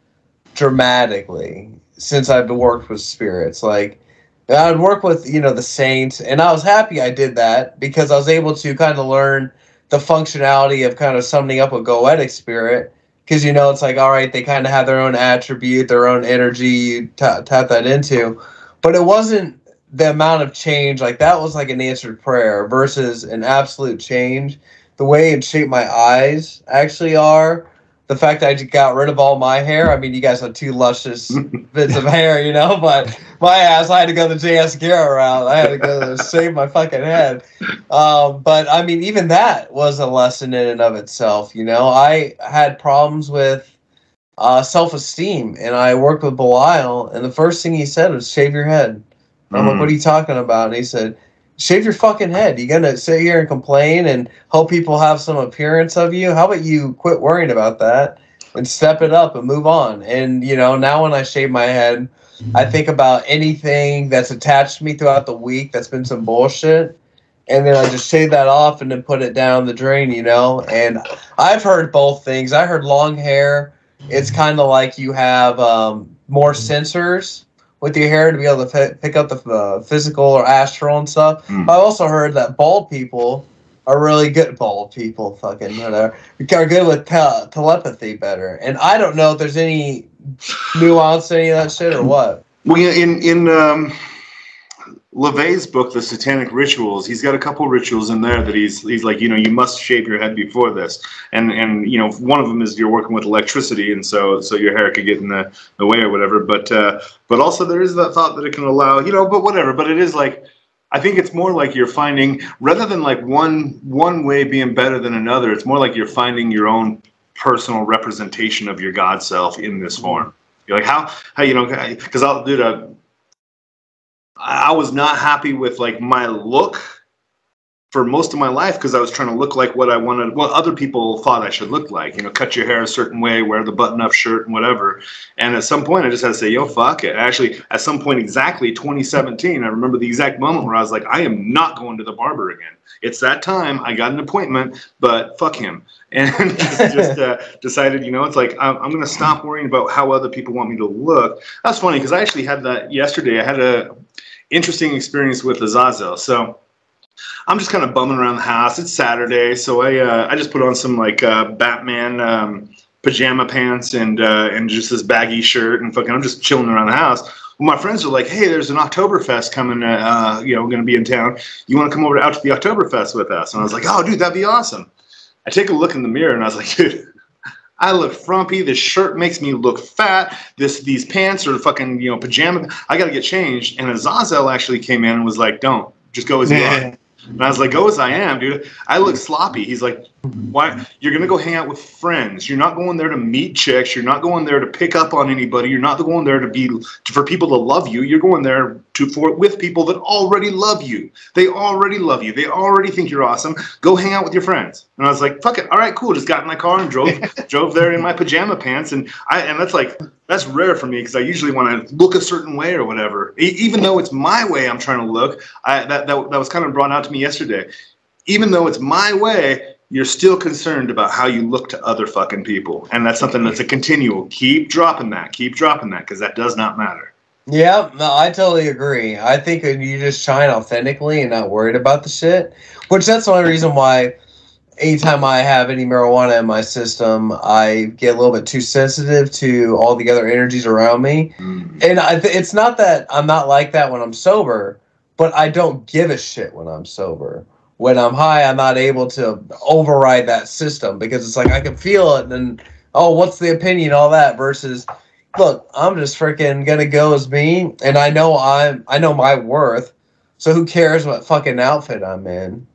S1: dramatically since I've worked with spirits. Like I would work with, you know, the saints and I was happy I did that because I was able to kind of learn the functionality of kind of summoning up a goetic spirit because you know it's like all right they kind of have their own attribute their own energy you ta tap that into but it wasn't the amount of change like that was like an answered prayer versus an absolute change the way and shape my eyes actually are the fact that I just got rid of all my hair. I mean, you guys have two luscious bits of hair, you know, but my ass, I had to go the JS Garrett route. I had to go to save my fucking head. Um, but I mean, even that was a lesson in and of itself. You know, I had problems with uh, self esteem, and I worked with Belial, and the first thing he said was, "Shave your head." I'm like. "What are you talking about?" And he said, "Shave your fucking head. You gonna sit here and complain and hope people have some appearance of you? How about you quit worrying about that and step it up and move on?" And you know, now when I shave my head, I think about anything that's attached to me throughout the week that's been some bullshit. And then I just shave that off and then put it down the drain, you know. And I've heard both things. I heard long hair. It's kind of like you have um, more sensors with your hair to be able to pick up the uh, physical or astral and stuff.
S2: Mm.
S1: I also heard that bald people are really good. Bald people, fucking whatever, are good with te- telepathy better. And I don't know if there's any nuance any of that shit or what.
S2: Well, yeah, in in um, LaVey's book, The Satanic Rituals, he's got a couple rituals in there that he's he's like, you know, you must shave your head before this, and and you know, one of them is you're working with electricity, and so so your hair could get in the, the way or whatever. But uh, but also there is that thought that it can allow, you know, but whatever. But it is like. I think it's more like you're finding rather than like one one way being better than another. It's more like you're finding your own personal representation of your God self in this mm-hmm. form. You're like how how you know because I'll do the. I I was not happy with like my look for most of my life because I was trying to look like what I wanted, what other people thought I should look like. You know, cut your hair a certain way, wear the button-up shirt, and whatever. And at some point, I just had to say, "Yo, fuck it." Actually, at some point, exactly 2017, I remember the exact moment where I was like, "I am not going to the barber again." It's that time. I got an appointment, but fuck him, and just, just uh, decided, you know, it's like I'm, I'm going to stop worrying about how other people want me to look. That's funny because I actually had that yesterday. I had a interesting experience with Azazel. So I'm just kind of bumming around the house. It's Saturday, so I uh, I just put on some like uh, Batman um, pajama pants and uh, and just this baggy shirt and fucking I'm just chilling around the house. Well, my friends are like, "Hey, there's an Oktoberfest coming. Uh, you know, we're going to be in town. You want to come over out to the Oktoberfest with us?" And I was like, "Oh, dude, that'd be awesome." I take a look in the mirror and I was like, "Dude, I look frumpy. This shirt makes me look fat. This these pants are fucking you know pajama. I got to get changed. And Azazel actually came in and was like, "Don't just go as you are." And I was like, "Go as I am, dude. I look sloppy." He's like, "Why? You're gonna go hang out with friends. You're not going there to meet chicks. You're not going there to pick up on anybody. You're not going there to be for people to love you. You're going there to for with people that already love you. They already love you. They already think you're awesome. Go hang out with your friends." And I was like, "Fuck it. All right, cool." Just got in my car and drove drove there in my pajama pants. And I and that's like that's rare for me because I usually want to look a certain way or whatever. E- even though it's my way, I'm trying to look. I, that, that that was kind of brought out to me yesterday. Even though it's my way, you're still concerned about how you look to other fucking people, and that's something that's a continual. Keep dropping that. Keep dropping that because that does not matter.
S1: Yeah, no, I totally agree. I think that you just shine authentically and not worried about the shit. Which that's the only reason why anytime I have any marijuana in my system, I get a little bit too sensitive to all the other energies around me. Mm. And I th- it's not that I'm not like that when I'm sober, but I don't give a shit when I'm sober. When I'm high, I'm not able to override that system because it's like I can feel it and oh, what's the opinion, all that versus look, I'm just freaking gonna go as me and I know I'm I know my worth. So who cares what fucking outfit I'm in?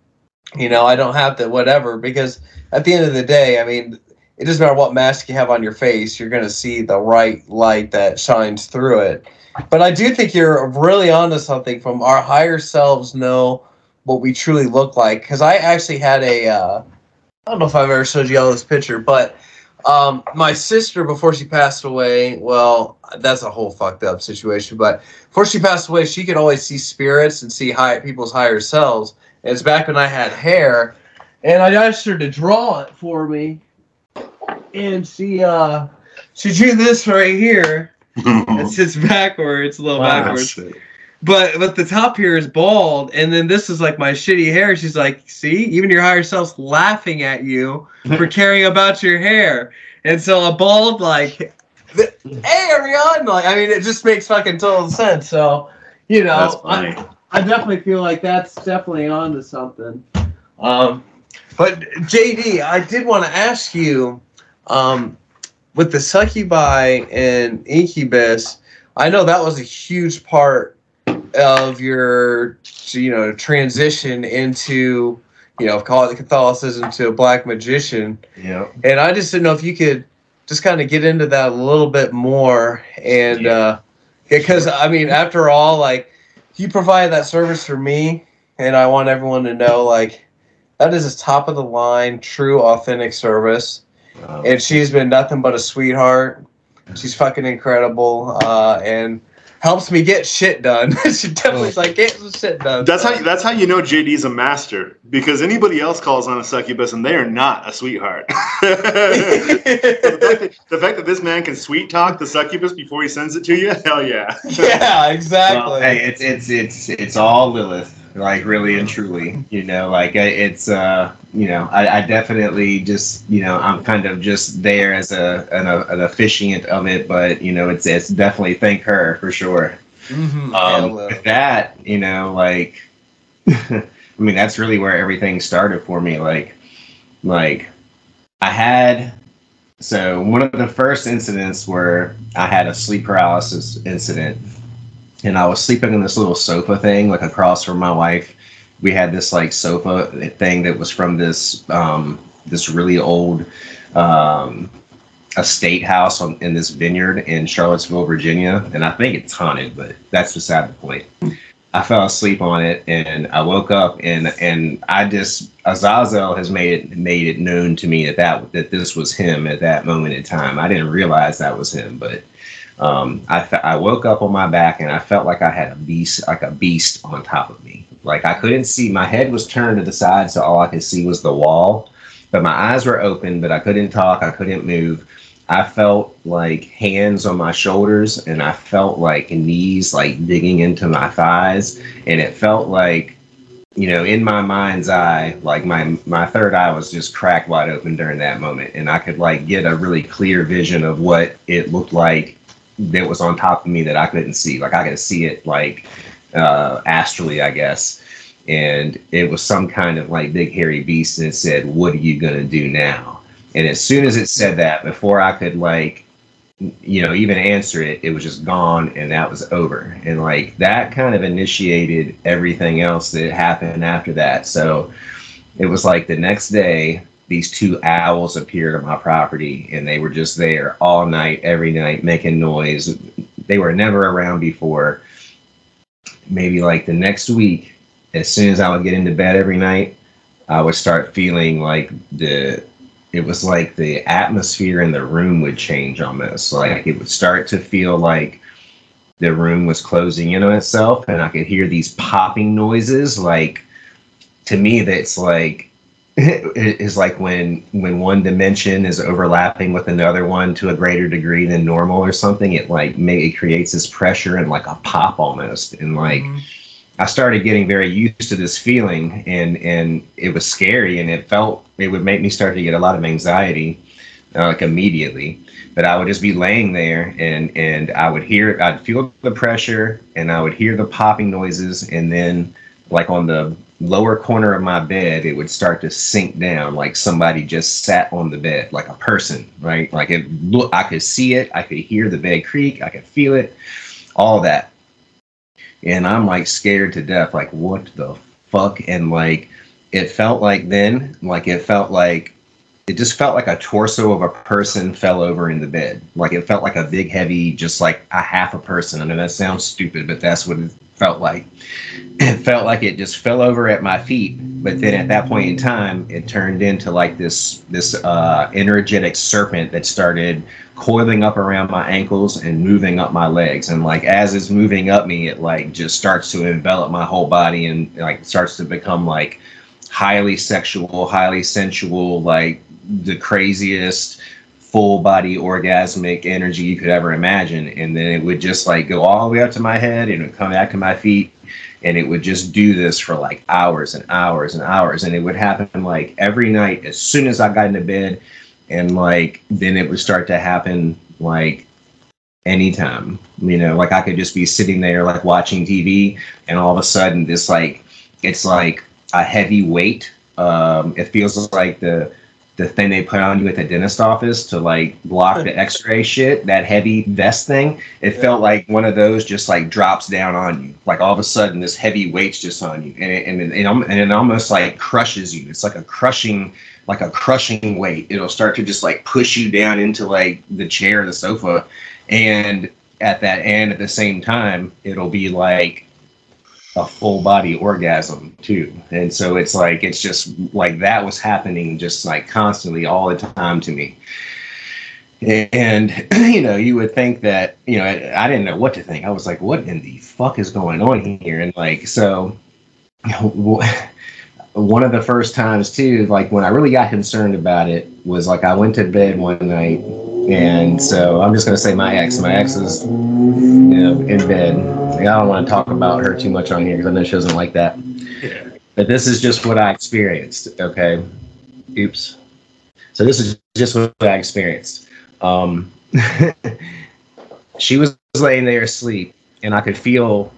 S1: You know, I don't have to whatever because at the end of the day, I mean, it doesn't matter what mask you have on your face, you're to see the right light that shines through it. But I do think you're really onto something from our higher selves know what we truly look like. Because I actually had a, uh, I don't know if I've ever showed you all this picture, but um, my sister, before she passed away, well, that's a whole fucked up situation. But before she passed away, she could always see spirits and see high people's higher selves. And it's back when I had hair, and I asked her to draw it for me, and she uh she drew this right here. It sits backwards, a little backwards. But but the top here is bald, and then this is like my shitty hair. She's like, see, even your higher self's laughing at you for caring about your hair. And so a bald like, hey Ariane, like I mean, it just makes fucking total sense. So you know,
S2: That's
S1: I. I definitely feel like that's definitely on to something. Um, but JD, I did want to ask you, um, with the succubi and incubus, I know that was a huge part of your, you know, transition into, you know, call it Catholicism to a black magician.
S3: Yeah.
S1: And I just didn't know if you could just kind of get into that a little bit more. And
S3: Yeah.
S1: uh, because I mean, after all, like you provide that service for me, and I want everyone to know, like that is a top of the line, true, authentic service.
S3: Um,
S1: And she's been nothing but a sweetheart. She's fucking incredible, uh, and helps me get shit done. she definitely is like get some shit done.
S2: That's how that's how you know JD's a master because anybody else calls on a succubus and they are not a sweetheart. the, fact that, the fact that this man can sweet talk the succubus before he sends it to you, hell yeah.
S1: yeah, exactly.
S3: Well, hey, it's it's it's it's all Lilith, like really and truly. You know, like it's uh, you know, I, I definitely just you know, I'm kind of just there as a an, an officiant of it, but you know, it's it's definitely thank her for sure.
S1: Mhm.
S3: Um, with that, you know, like, I mean, that's really where everything started for me. Like, like I had, so one of the first incidents where I had a sleep paralysis incident, and I was sleeping in this little sofa thing, like across from my wife. We had this like sofa thing that was from this um, this really old um, estate house on, in this vineyard in Charlottesville, Virginia, and I think it's haunted, but that's beside the point. I fell asleep on it, and I woke up, and and I just Azazel has made it made it known to me that that that this was him at that moment in time. I didn't realize that was him, but um, I fe- I woke up on my back, and I felt like I had a beast like a beast on top of me. Like I couldn't see. My head was turned to the side, so all I could see was the wall. But my eyes were open, but I couldn't talk. I couldn't move. I felt like hands on my shoulders and I felt like knees like digging into my thighs and it felt like you know in my mind's eye like my my third eye was just cracked wide open during that moment and I could like get a really clear vision of what it looked like that was on top of me that I couldn't see like I could see it like uh astrally I guess and it was some kind of like big hairy beast and it said what are you going to do now And as soon as it said that, before I could like, you know, even answer it, it was just gone and that was over. And like that kind of initiated everything else that happened after that. So it was like the next day, these two owls appeared on my property and they were just there all night, every night, making noise. They were never around before. Maybe like the next week, as soon as I would get into bed every night, I would start feeling like the it was like the atmosphere in the room would change almost. Like it would start to feel like the room was closing in on itself and I could hear these popping noises. Like to me that's like is like when when one dimension is overlapping with another one to a greater degree than normal or something it like may it creates this pressure and like a pop almost and like mm-hmm I started getting very used to this feeling, and and it was scary, and it felt it would make me start to get a lot of anxiety, uh, like immediately. But I would just be laying there, and and I would hear, I'd feel the pressure, and I would hear the popping noises, and then like on the lower corner of my bed, it would start to sink down, like somebody just sat on the bed, like a person, right? Like it look, I could see it, I could hear the bed creak, I could feel it, all that and I'm like scared to death. Like, what the fuck? And like, it felt like then, like it felt like it just felt like a torso of a person fell over in the bed. Like it felt like a big, heavy, just like a half a person. I know that sounds stupid, but that's what it felt like. It felt like it just fell over at my feet. But then at that point in time, it turned into like this this uh, energetic serpent that started coiling up around my ankles and moving up my legs. And like as it's moving up me, it like just starts to envelop my whole body and like starts to become like highly sexual, highly sensual, like the craziest full body orgasmic energy you could ever imagine. And then it would just like go all the way up to my head and it would come back to my feet. And it would just do this for like hours and hours and hours. And it would happen like every night as soon as I got into bed. And like then it would start to happen like anytime. You know, like I could just be sitting there like watching TV and all of a sudden this like it's like a heavy weight. Um, it feels like the the thing they put on you at the dentist office to like block the x-ray shit that heavy vest thing it yeah. felt like one of those just like drops down on you. Like all of a sudden this heavy weight's just on you. And it, and it, and it almost like crushes you. It's like a crushing like a crushing weight. It'll start to just like push you down into like the chair the sofa. And at that end at the same time it'll be like a full body orgasm too. And so it's like it's just like that was happening just like constantly all the time to me. And you know, you would think that you know I, I didn't know what to think. I was like, what in the fuck is going on here? And like so, one of the first times too, like when I really got concerned about it was like I went to bed one night and so I'm just going to say my ex. My ex is, you know, in bed. I don't want to talk about her too much on here because I know she doesn't like that. Yeah. But this is just what I experienced. Okay. Oops. So this is just what I experienced. Um, she was laying there asleep, and I could feel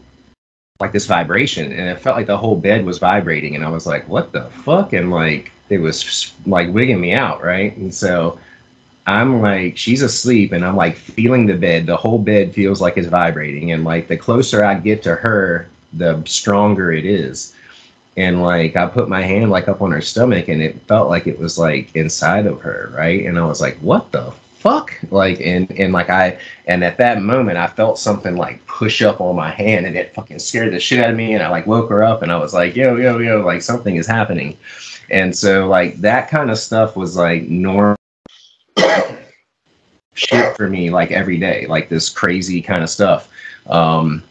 S3: like this vibration, and it felt like the whole bed was vibrating, and I was like, "What the fuck?" And like it was like wigging me out, right? And so I'm like, she's asleep, and I'm like feeling the bed. The whole bed feels like it's vibrating, and like the closer I get to her, the stronger it is. And like I put my hand like up on her stomach, and it felt like it was like inside of her, right? And I was like, what the fuck? Like, and and like I, and at that moment, I felt something like push up on my hand, and it fucking scared the shit out of me. And I like woke her up, and I was like, yo, yo, yo, like something is happening. And so like that kind of stuff was like normal shit for me like every day, like this crazy kind of stuff. Um,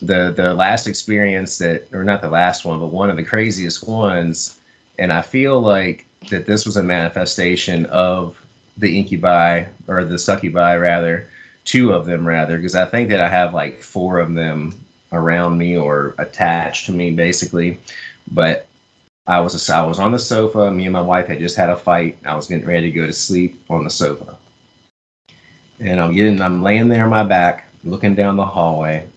S3: the the last experience that, or not the last one, but one of the craziest ones, and I feel like that this was a manifestation of the incubi or the succubi rather, two of them rather, because I think that I have like four of them around me or attached to me basically. But I was I was on the sofa. Me and my wife had just had a fight. I was getting ready to go to sleep on the sofa, and I'm getting I'm laying there on my back, looking down the hallway,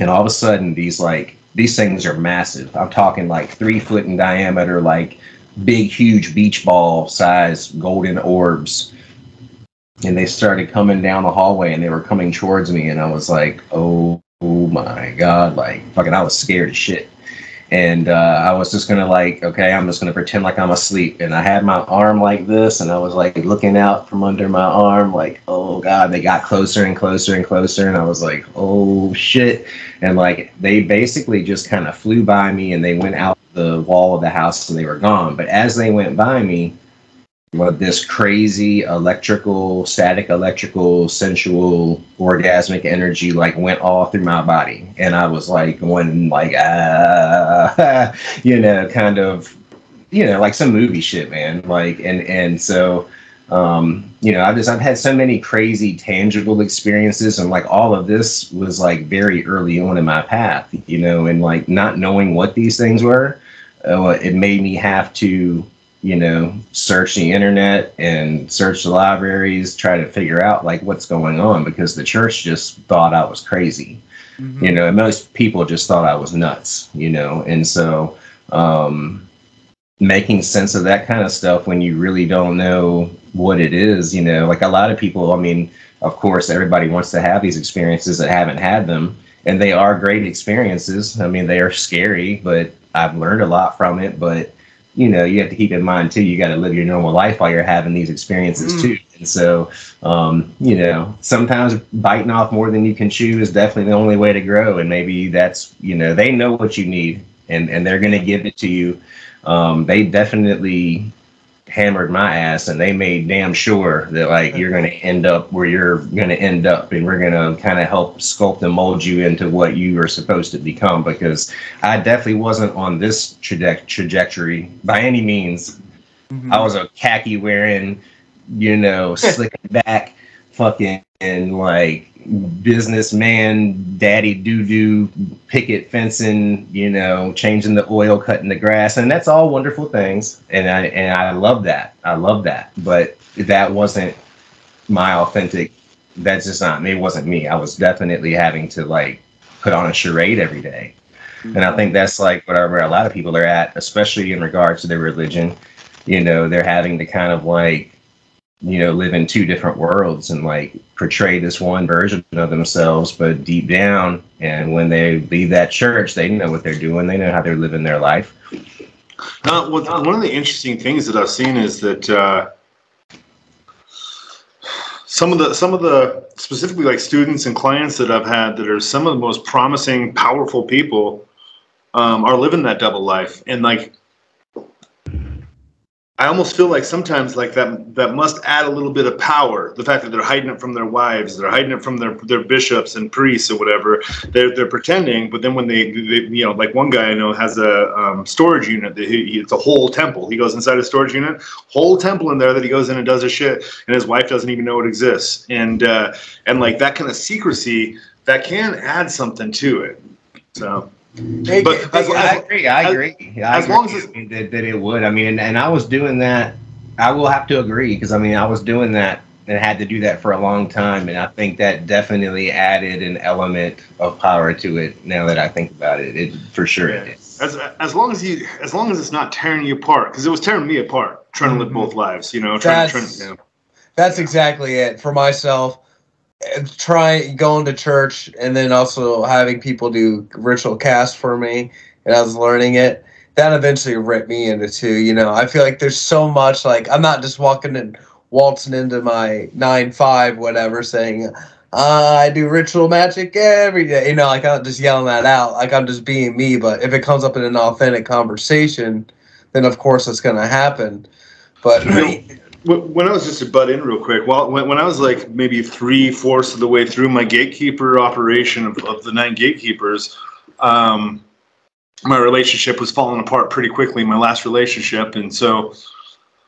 S3: and all of a sudden these like these things are massive. I'm talking like three foot in diameter, like big, huge beach ball size golden orbs. And they started coming down the hallway and they were coming towards me. And I was like, oh, oh my God. Like, fucking, I was scared as shit. And uh, I was just gonna like, okay, I'm just gonna pretend like I'm asleep. And I had my arm like this, and I was like looking out from under my arm, like, oh god. They got closer and closer and closer, and I was like, oh shit. And like they basically just kind of flew by me, and they went out the wall of the house, and they were gone. But as they went by me, what this crazy electrical, static electrical, sensual, orgasmic energy like went all through my body. And I was like going like ah you know, kind of you know, like some movie shit, man. Like and and so um, you know, I've just I've had so many crazy tangible experiences and like all of this was like very early on in my path, you know, and like not knowing what these things were, uh, it made me have to you know, search the internet and search the libraries, try to figure out like what's going on because the church just thought I was crazy. Mm-hmm. You know, and most people just thought I was nuts, you know, and so um, making sense of that kind of stuff when you really don't know what it is, you know, like a lot of people, I mean, of course, everybody wants to have these experiences that haven't had them, and they are great experiences. I mean, they are scary, but I've learned a lot from it, but you know, you have to keep in mind too, you got to live your normal life while you're having these experiences mm. too. And so, um, you know, sometimes biting off more than you can chew is definitely the only way to grow. And maybe that's, you know, they know what you need and, and they're going to give it to you. Um, they definitely hammered my ass and they made damn sure that like you're going to end up where you're going to end up and we're going to kind of help sculpt and mold you into what you are supposed to become because i definitely wasn't on this traje- trajectory by any means mm-hmm. i was a khaki wearing you know slick back fucking like businessman, daddy doo doo, picket fencing, you know, changing the oil, cutting the grass, and that's all wonderful things, and I and I love that. I love that, but that wasn't my authentic. That's just not me. It wasn't me. I was definitely having to like put on a charade every day. And I think that's like where a lot of people are at, especially in regards to their religion. You know, they're having to kind of like you know, live in two different worlds and like portray this one version of themselves, but deep down, and when they leave that church, they know what they're doing. They know how they're living their life.
S2: Well, one of the interesting things that I've seen is that uh, some of the some of the specifically like students and clients that I've had that are some of the most promising, powerful people um, are living that double life, and like I almost feel like sometimes like that that must add a little bit of power. The fact that they're hiding it from their wives, they're hiding it from their their bishops and priests or whatever. They're they're pretending, but then when they, they you know, like one guy I know has a um, storage unit. That he, it's a whole temple. He goes inside a storage unit, whole temple in there that he goes in and does his shit, and his wife doesn't even know it exists. And uh, and like that kind of secrecy that can add something to it. So
S3: they, but they, as, I agree. I agree. I as agree long as that, that, it would. I mean, and, and I was doing that. I will have to agree because I mean, I was doing that and had to do that for a long time, and I think that definitely added an element of power to it. Now that I think about it, it for sure yeah. it is.
S2: As as long as you, as long as it's not tearing you apart, because it was tearing me apart trying mm-hmm. to live mm-hmm. both lives. You know, trying,
S1: that's, trying, you know. that's exactly it for myself trying going to church and then also having people do ritual cast for me and I was learning it. That eventually ripped me into two. You know, I feel like there's so much like I'm not just walking and waltzing into my nine five whatever saying uh, I do ritual magic every day. You know, like I'm just yelling that out, like I'm just being me. But if it comes up in an authentic conversation, then of course it's gonna happen. But
S2: when I was just to butt in real quick, well, when, when I was like maybe three fourths of the way through my gatekeeper operation of, of the nine gatekeepers, um, my relationship was falling apart pretty quickly. My last relationship, and so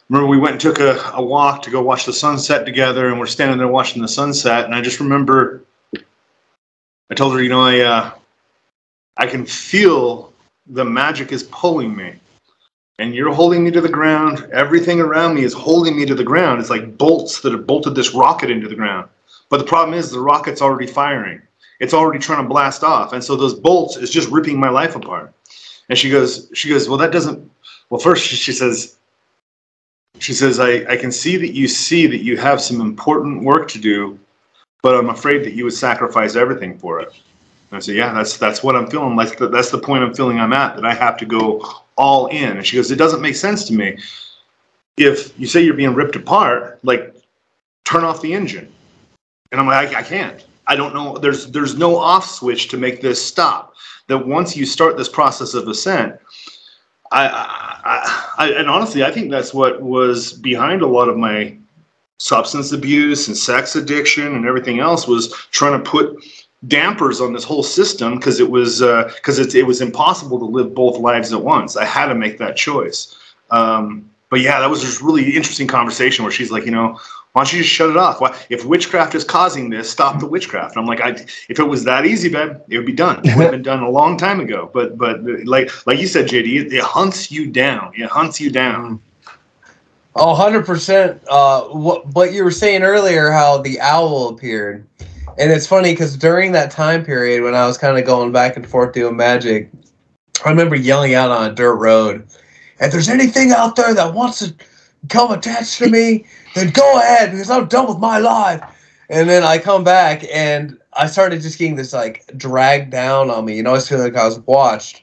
S2: remember we went and took a, a walk to go watch the sunset together, and we're standing there watching the sunset, and I just remember I told her, you know, I uh, I can feel the magic is pulling me and you're holding me to the ground. Everything around me is holding me to the ground. It's like bolts that have bolted this rocket into the ground. But the problem is the rocket's already firing. It's already trying to blast off. And so those bolts is just ripping my life apart. And she goes, she goes, well, that doesn't, well, first she says, she says, I, I can see that you see that you have some important work to do, but I'm afraid that you would sacrifice everything for it. And I said, Yeah, that's that's what I'm feeling. Like the, that's the point I'm feeling I'm at, that I have to go all in. And she goes, It doesn't make sense to me. If you say you're being ripped apart, like turn off the engine. And I'm like, I, I can't. I don't know. There's there's no off switch to make this stop. That once you start this process of ascent, I, I, I, and honestly, I think that's what was behind a lot of my substance abuse and sex addiction and everything else was trying to put dampers on this whole system because it was because uh, it, it was impossible to live both lives at once. I had to make that choice. Um, but yeah, that was just really interesting conversation where she's like, you know, why don't you just shut it off? Why, if witchcraft is causing this, stop the witchcraft. And I'm like, I, if it was that easy, babe, it would be done. It would have been done a long time ago. But but like like you said, JD, it, it hunts you down. It hunts you down.
S1: Oh, 100%. Uh, what, what you were saying earlier, how the owl appeared. And it's funny because during that time period when I was kind of going back and forth doing magic, I remember yelling out on a dirt road, if there's anything out there that wants to come attached to me, then go ahead because I'm done with my life. And then I come back and I started just getting this like dragged down on me. You know, I was feeling like I was watched.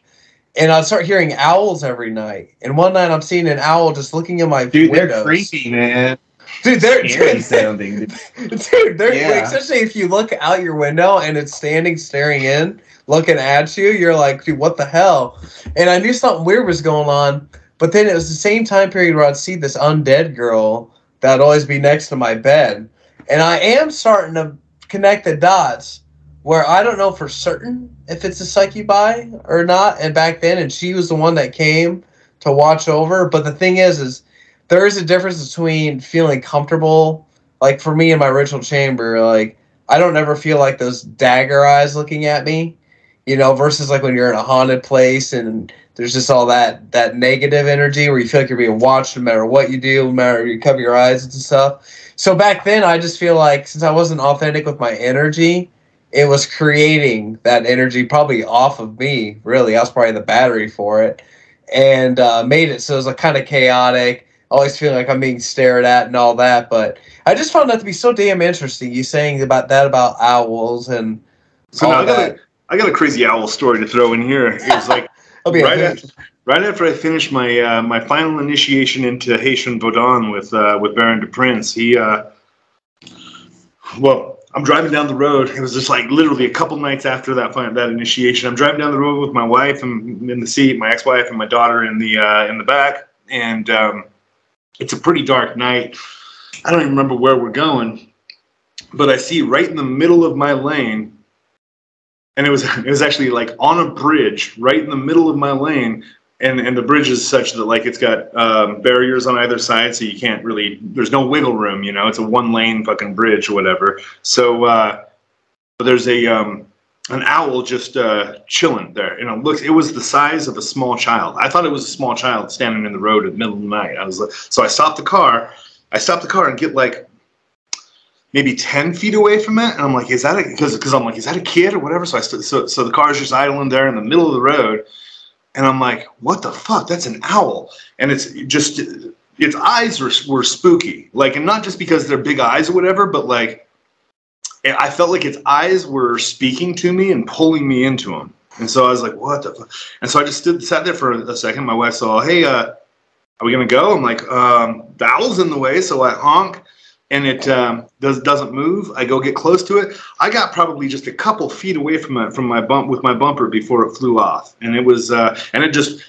S1: And I start hearing owls every night. And one night I'm seeing an owl just looking in my
S3: Dude,
S1: windows.
S3: they're creepy, man.
S1: Dude, they're
S3: Scary
S1: dude,
S3: sounding.
S1: dude, they're
S3: Yeah.
S1: especially if you look out your window and it's standing staring in, looking at you, you're like, dude, what the hell? And I knew something weird was going on, but then it was the same time period where I'd see this undead girl that'd always be next to my bed. And I am starting to connect the dots where I don't know for certain if it's a succubi or not. And back then, and she was the one that came to watch over. But the thing is, is there is a difference between feeling comfortable, like for me in my ritual chamber, like I don't ever feel like those dagger eyes looking at me, you know, versus like when you're in a haunted place and there's just all that that negative energy where you feel like you're being watched no matter what you do, no matter you cover your eyes and stuff. So back then, I just feel like since I wasn't authentic with my energy, it was creating that energy probably off of me. Really, I was probably the battery for it, and uh, made it so it was like kind of chaotic. Always feeling like I'm being stared at and all that. But I just found that to be so damn interesting. You saying about that about owls and
S2: So now I got,
S1: that.
S2: a, I got a crazy owl story to throw in here. It was like
S1: be
S2: right after, right after I finished my uh, my final initiation into Haitian Vodun with uh, with Baron de Prince, he uh, well, I'm driving down the road. It was just like literally a couple nights after that that initiation. I'm driving down the road with my wife and in the seat, my ex-wife and my daughter in the uh, in the back, and um, it's a pretty dark night. I don't even remember where we're going, but I see right in the middle of my lane and it was it was actually like on a bridge right in the middle of my lane and and the bridge is such that like it's got um, barriers on either side so you can't really there's no wiggle room you know it's a one lane fucking bridge or whatever so uh there's a um an owl just uh chilling there you know looks it was the size of a small child. I thought it was a small child standing in the road in the middle of the night. I was like so i stopped the car. I stopped the car and get like maybe 10 feet away from it. And i'm like is that a because because i'm like is that a kid or whatever? So i st- so, so the car's just idling there in the middle of the road. And i'm like what the fuck? That's an owl. And it's just its eyes were, were spooky. Like and not just because they're big eyes or whatever but like i felt like its eyes were speaking to me and pulling me into them and so i was like what the fuck and so i just stood sat there for a second my wife saw hey uh are we gonna go i'm like um the owl's in the way so i honk and it um, does doesn't move. I go get close to it. I got probably just a couple feet away from it from my bump with my bumper before it flew off, and it was uh, and it just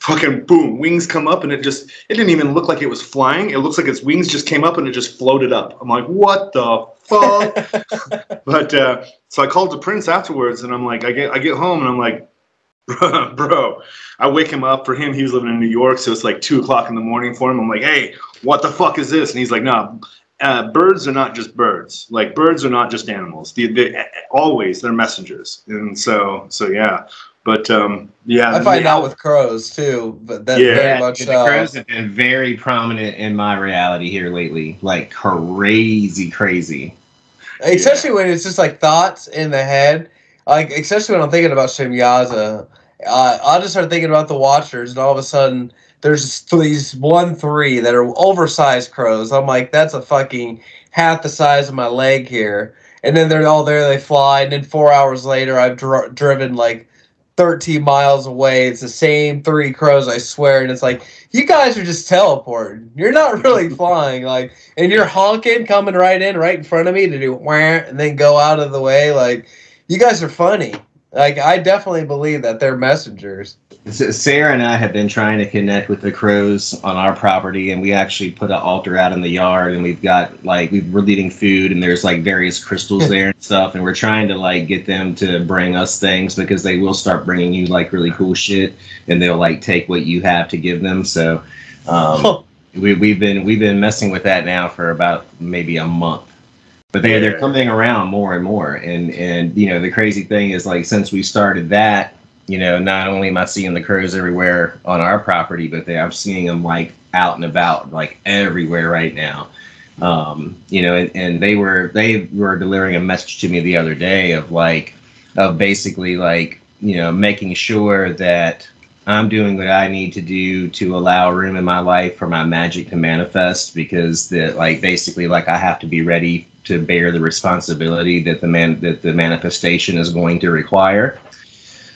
S2: fucking boom, wings come up, and it just it didn't even look like it was flying. It looks like its wings just came up and it just floated up. I'm like, what the fuck? but uh, so I called the prince afterwards, and I'm like, I get I get home, and I'm like. Bro, bro, I wake him up. For him, he was living in New York, so it's like two o'clock in the morning for him. I'm like, "Hey, what the fuck is this?" And he's like, "No, uh, birds are not just birds. Like birds are not just animals. They, they always they're messengers. And so so yeah. But um, yeah,
S1: I find
S2: the
S1: out with crows too, but that
S2: Yeah.
S1: very
S3: Yeah,
S1: much
S3: the
S1: uh,
S3: crows have been very prominent in my reality here lately. Like crazy, crazy.
S1: especially when it's just like thoughts in the head. Like especially when I'm thinking about Shemyaza uh, I just start thinking about the Watchers, and all of a sudden there's these one three that are oversized crows. I'm like, that's a fucking half the size of my leg here. And then they're all there, they fly, and then four hours later, I've dr- driven like 13 miles away. It's the same three crows, I swear. And it's like, you guys are just teleporting. You're not really flying. Like, and you're honking, coming right in, right in front of me to do wah, and then go out of the way. Like, you guys are funny. Like, I definitely believe that they're messengers.
S3: Sarah and I have been trying to connect with the crows on our property, and we actually put an altar out in the yard, and we've got like we we're leading food, and there's like various crystals there and stuff, and we're trying to like get them to bring us things because they will start bringing you like really cool shit, and they'll like take what you have to give them. So, um, we we've been we've been messing with that now for about maybe a month. But they they're coming around more and more, and and you know the crazy thing is like since we started that, you know, not only am I seeing the crows everywhere on our property, but they, I'm seeing them like out and about, like everywhere right now. Um, you know, and, and they were they were delivering a message to me the other day of like of basically like you know making sure that I'm doing what I need to do to allow room in my life for my magic to manifest because the like basically like I have to be ready to bear the responsibility that the man that the manifestation is going to require.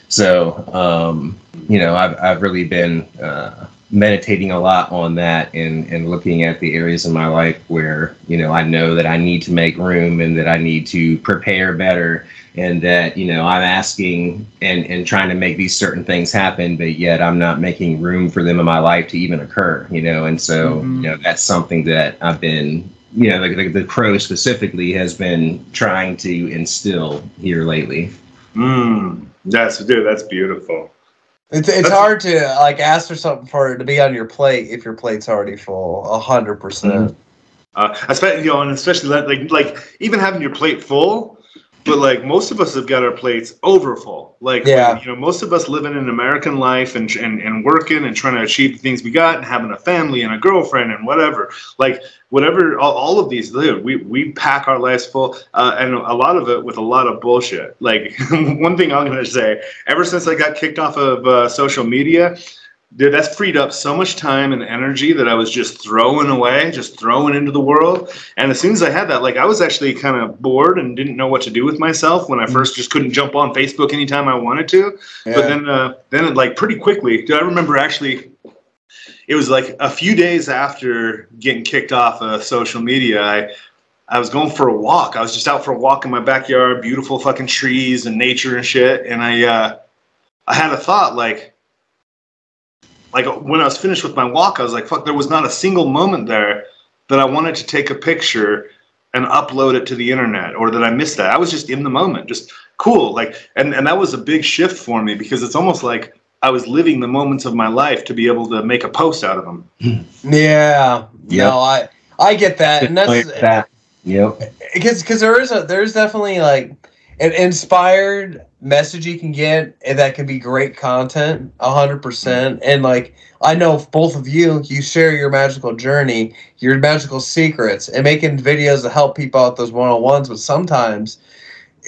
S3: So, um, you know, I've, I've really been uh, meditating a lot on that and, and looking at the areas in my life where, you know, I know that I need to make room and that I need to prepare better and that, you know, I'm asking and, and trying to make these certain things happen, but yet I'm not making room for them in my life to even occur, you know, and so, mm-hmm. you know, that's something that I've been you know, the, the, the crow specifically has been trying to instill here lately.
S2: Mm, that's dude, that's beautiful.
S1: It's it's that's, hard to like ask for something for it to be on your plate if your plate's already full, a hundred percent.
S2: Mm-hmm. Uh, especially you know, and especially like like even having your plate full, but like most of us have got our plates overfull. Like, yeah. you know, most of us living an American life and, and and working and trying to achieve the things we got and having a family and a girlfriend and whatever. Like, whatever, all, all of these, dude, we we pack our lives full, uh, and a lot of it with a lot of bullshit. Like, one thing I'm gonna say, ever since I got kicked off of uh, social media, dude, that's freed up so much time and energy that I was just throwing away, just throwing into the world. And as soon as I had that, like I was actually kind of bored and didn't know what to do with myself when I mm. first just couldn't jump on Facebook anytime I wanted to. Yeah. But then, uh, then like pretty quickly, dude, I remember actually. It was like a few days after getting kicked off of social media. I I was going for a walk. I was just out for a walk in my backyard, beautiful fucking trees and nature and shit. And I uh, I had a thought like, like when I was finished with my walk, I was like, fuck, there was not a single moment there that I wanted to take a picture and upload it to the internet or that I missed that. I was just in the moment, just cool. Like, and, and that was a big shift for me because it's almost like I was living the moments of my life to be able to make a post out of them.
S1: Yeah. Yep. No, I, I get that. And that's, that.
S3: Yep.
S1: Because, because there is a, there's definitely like, an inspired message you can get and that can be great content 100% and like i know both of you you share your magical journey your magical secrets and making videos to help people out those one-on-ones but sometimes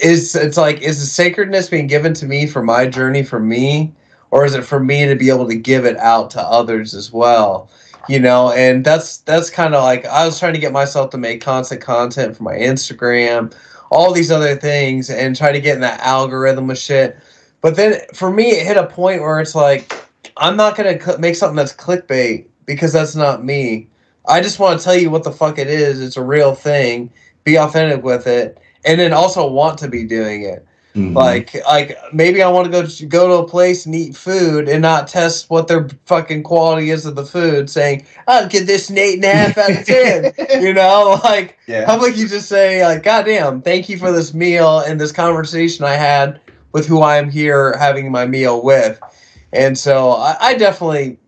S1: is it's like is the sacredness being given to me for my journey for me or is it for me to be able to give it out to others as well? You know and that's that's kind of like i was trying to get myself to make constant content for my instagram all these other things and try to get in that algorithm of shit. But then for me, it hit a point where it's like, I'm not going to make something that's clickbait because that's not me. I just want to tell you what the fuck it is. It's a real thing. Be authentic with it. And then also want to be doing it. Mm-hmm. Like, like maybe I want to go to, go to a place and eat food and not test what their fucking quality is of the food, saying I'll give this an eight and a half out of ten. you know, like yeah. how about you just say like, goddamn, thank you for this meal and this conversation I had with who I am here having my meal with. And so I, I definitely,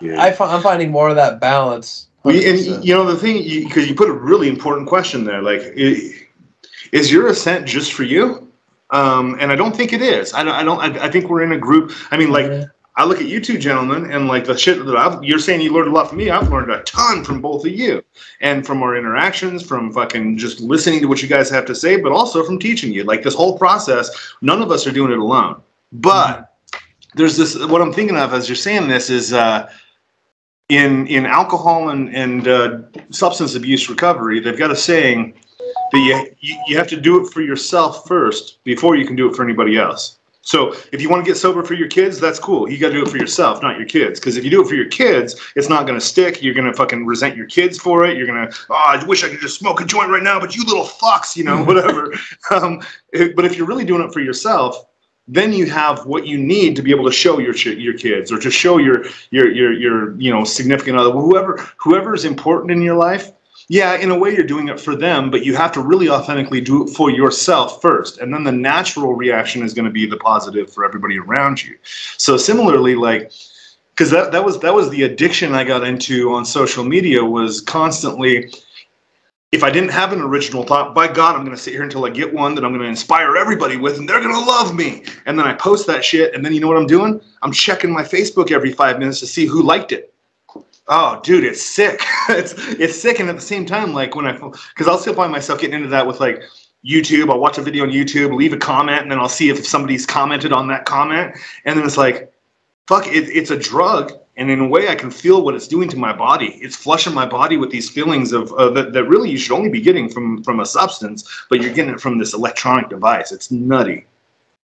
S1: yeah. I, I'm finding more of that balance.
S2: Well, and you know the thing, because you, you, put a really important question there. Like, is your ascent just for you? Um, and I don't think it is. I don't. I don't. I, I think we're in a group. I mean, like. Mm-hmm. I look at you two gentlemen, and like the shit that I've, you're saying you learned a lot from me. I've learned a ton from both of you, and from our interactions, from fucking just listening to what you guys have to say, but also from teaching you. Like this whole process, none of us are doing it alone. But there's this. What I'm thinking of as you're saying this is uh, in in alcohol and and uh, substance abuse recovery. They've got a saying that you, you have to do it for yourself first before you can do it for anybody else. So if you want to get sober for your kids, that's cool. You got to do it for yourself, not your kids. Because if you do it for your kids, it's not going to stick. You're going to fucking resent your kids for it. You're going to, oh, I wish I could just smoke a joint right now, but you little fucks, you know, whatever. um, it- but if you're really doing it for yourself, then you have what you need to be able to show your your kids or to show your your your your you know significant other whoever whoever is important in your life yeah in a way you're doing it for them but you have to really authentically do it for yourself first and then the natural reaction is going to be the positive for everybody around you so similarly like because that, that was that was the addiction i got into on social media was constantly if I didn't have an original thought, by God, I'm going to sit here until I get one that I'm going to inspire everybody with, and they're going to love me. And then I post that shit, and then you know what I'm doing? I'm checking my Facebook every five minutes to see who liked it. Oh, dude, it's sick. it's it's sick, and at the same time, like when I, because I'll still find myself getting into that with like YouTube. I'll watch a video on YouTube, leave a comment, and then I'll see if somebody's commented on that comment, and then it's like, fuck, it, it's a drug, and in a way, I can feel what it's doing to my body. It's flushing my body with these feelings of uh, that, that really you should only be getting from from a substance, but you're getting it from this electronic device. It's nutty.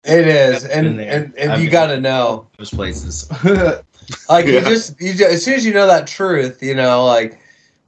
S1: It is, and and, and
S3: I've
S1: you got to know,
S3: Those places.
S1: like you just you just, as soon as you know that truth, you know, like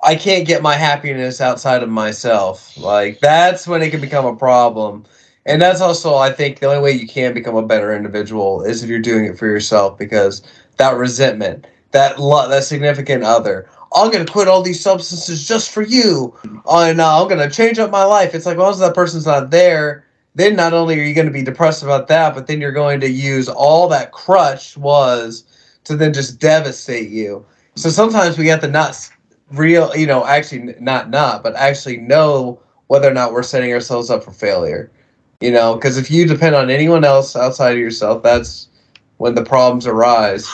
S1: I can't get my happiness outside of myself. Like that's when it can become a problem. And that's also, I think, the only way you can become a better individual is if you're doing it for yourself. Because that resentment, that lo- that significant other, I'm gonna quit all these substances just for you, and uh, I'm gonna change up my life. It's like, well, as that person's not there, then not only are you going to be depressed about that, but then you're going to use all that crutch was to then just devastate you. So sometimes we have to not real, you know, actually not not, but actually know whether or not we're setting ourselves up for failure. You know, because if you depend on anyone else outside of yourself, that's when the problems arise.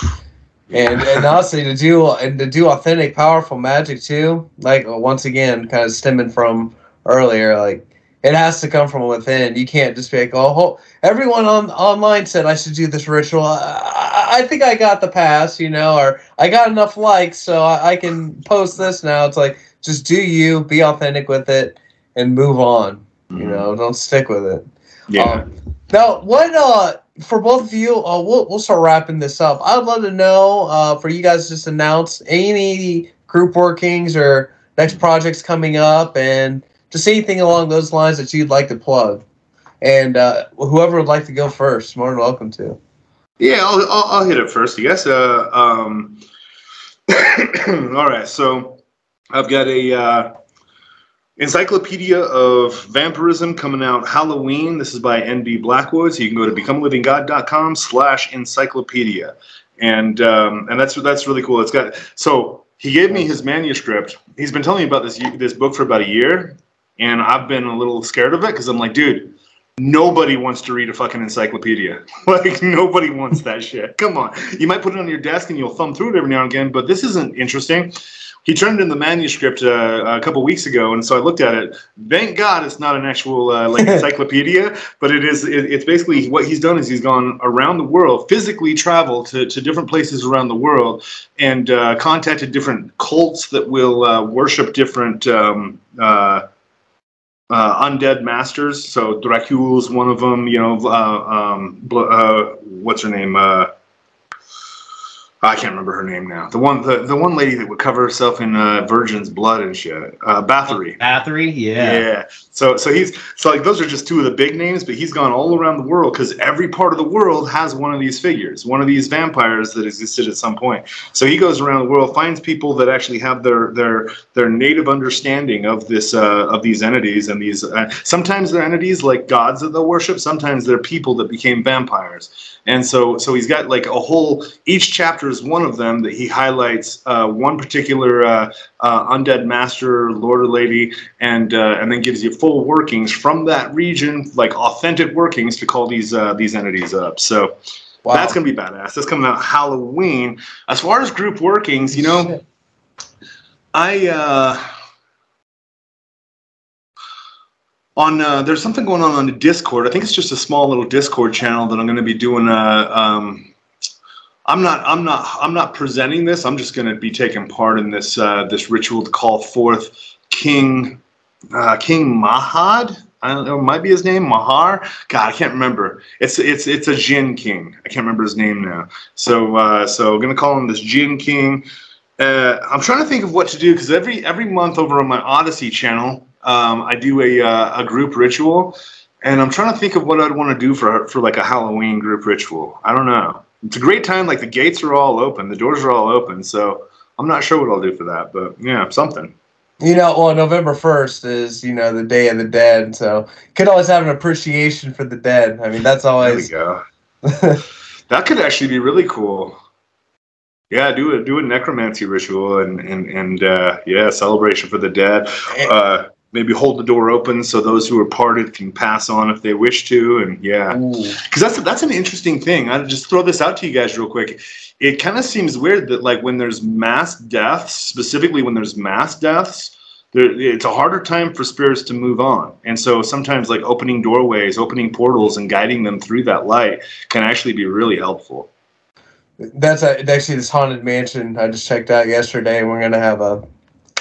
S1: And and honestly, to do and to do authentic, powerful magic too, like once again, kind of stemming from earlier, like it has to come from within. You can't just be like, oh, everyone on online said I should do this ritual. I, I, I think I got the pass, you know, or I got enough likes, so I, I can post this now. It's like just do you, be authentic with it, and move on. You know, don't stick with it.
S2: Yeah.
S1: Um, now, what uh for both of you, uh, we'll we'll start wrapping this up. I'd love to know uh for you guys just announce any group workings or next projects coming up, and just anything along those lines that you'd like to plug. And uh, whoever would like to go first, more than welcome to.
S2: Yeah, I'll, I'll, I'll hit it first, I guess. Uh, um, all right, so I've got a uh, encyclopedia of vampirism coming out Halloween. This is by N.D. Blackwood. So you can go to becomeliving.god.com slash encyclopedia. And um, and that's that's really cool. It's got so he gave me his manuscript. He's been telling me about this this book for about a year, and I've been a little scared of it because I'm like, dude, nobody wants to read a fucking encyclopedia. Like nobody wants that shit. Come on, you might put it on your desk and you'll thumb through it every now and again, but this isn't interesting. He turned in the manuscript uh, a couple weeks ago, and so I looked at it. Thank God it's not an actual uh, like encyclopedia, but it is. It, it's basically what he's done is he's gone around the world, physically traveled to, to different places around the world, and uh, contacted different cults that will uh, worship different. Um, uh, undead masters. So Dracula's one of them. You know, uh, um, uh, what's her name? Uh, I can't remember her name now. The one, the, the one lady that would cover herself in uh, virgin's blood and shit. Uh, Bathory.
S3: Bathory, yeah.
S2: Yeah. So so he's so like those are just two of the big names, but he's gone all around the world because every part of the world has one of these figures, one of these vampires that existed at some point. So he goes around the world, finds people that actually have their their their native understanding of this uh, of these entities and these. Uh, sometimes they're entities like gods that they'll worship. Sometimes they're people that became vampires. And so so he's got like a whole. Each chapter is one of them that he highlights uh, one particular uh, uh, undead master, lord or lady, and uh, and then gives you full workings from that region, like authentic workings to call these uh, these entities up. So
S1: Wow.
S2: that's gonna be badass. That's coming out Halloween. As far as group workings, you know,
S1: Shit.
S2: I uh, on uh, there's something going on on the Discord. I think it's just a small little Discord channel that I'm going to be doing a um, I'm not. I'm not. I'm not presenting this. I'm just going to be taking part in this uh, this ritual to call forth King uh, King Mahad. I don't know. Might be his name Mahar. God, I can't remember. It's it's it's a Jin King. I can't remember his name now. So uh, so I'm going to call him this Jin King. Uh, I'm trying to think of what to do because every every month over on my Odysee channel, um, I do a uh, a group ritual, and I'm trying to think of what I'd want to do for for like a Halloween group ritual. I don't know it's a great time. Like the gates are all open, the doors are all open. So I'm not sure what I'll do for that, but yeah, something.
S1: You know, well, November first is you know the Day of the Dead, so you could always have an appreciation for the dead. I mean, that's always.
S2: There we go. that could actually be really cool. Yeah, do a do a necromancy ritual and and and uh, yeah, celebration for the dead. Uh, maybe hold the door open so those who are parted can pass on if they wish to and yeah. Because that's that's an interesting thing. I'll just throw this out to you guys real quick. It kind of seems weird that like when there's mass deaths specifically when there's mass deaths there, it's a harder time for spirits to move on. And so sometimes like opening doorways opening portals and guiding them through that light can actually be really helpful.
S1: That's a, actually this haunted mansion. I just checked out yesterday. We're gonna have a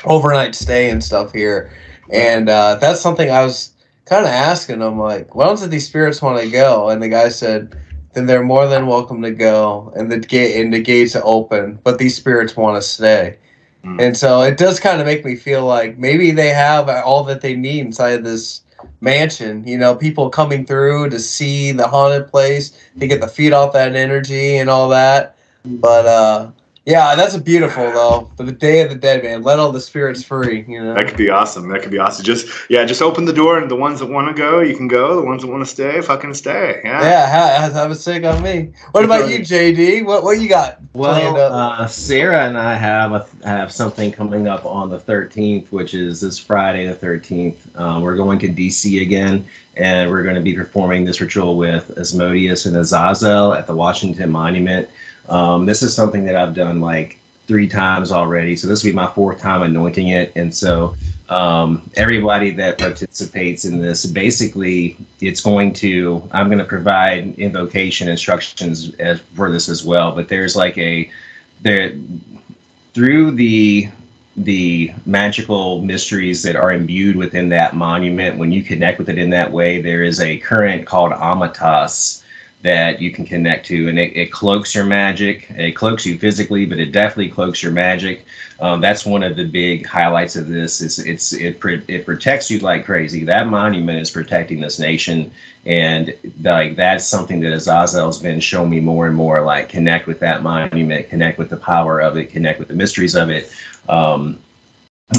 S1: overnight stay and stuff here and uh, that's something I was kind of asking him, like, why don't these spirits want to go? And the guy said, then they're more than welcome to go, and the gate and the gates are open, but these spirits want to stay. Mm. And so it does kind of make me feel like maybe they have all that they need inside this mansion. You know, people coming through to see the haunted place, to get the feet off that energy and all that. But uh, yeah, that's beautiful though. For the Day of the Dead, man, let all the spirits free. You know
S2: that could be awesome. That could be awesome. Just yeah, just open the door, and the ones that want to go, you can go. The ones that want to stay, fucking stay. Yeah,
S1: yeah. Have, have a sick on me. What about you, JD? What what you got?
S3: Well, uh, Sarah and I have a, have something coming up on the 13th, which is this Friday the 13th. Um, we're going to DC again, and we're going to be performing this ritual with Asmodeus and Azazel at the Washington Monument. Um, this is something that I've done like three times already. So this will be my fourth time anointing it. And so um, everybody that participates in this, basically, it's going to, I'm going to provide invocation instructions as, for this as well. But there's like a, there, through the, the magical mysteries that are imbued within that monument, when you connect with it in that way, there is a current called Ametaz that you can connect to, and it, it, cloaks your magic. It cloaks you physically, but it definitely cloaks your magic. Um, that's one of the big highlights of this. Is it's it it protects you like crazy. That monument is protecting this nation, and like that's something that Azazel's been showing me more and more. Like connect with that monument, connect with the power of it, connect with the mysteries of it. Um,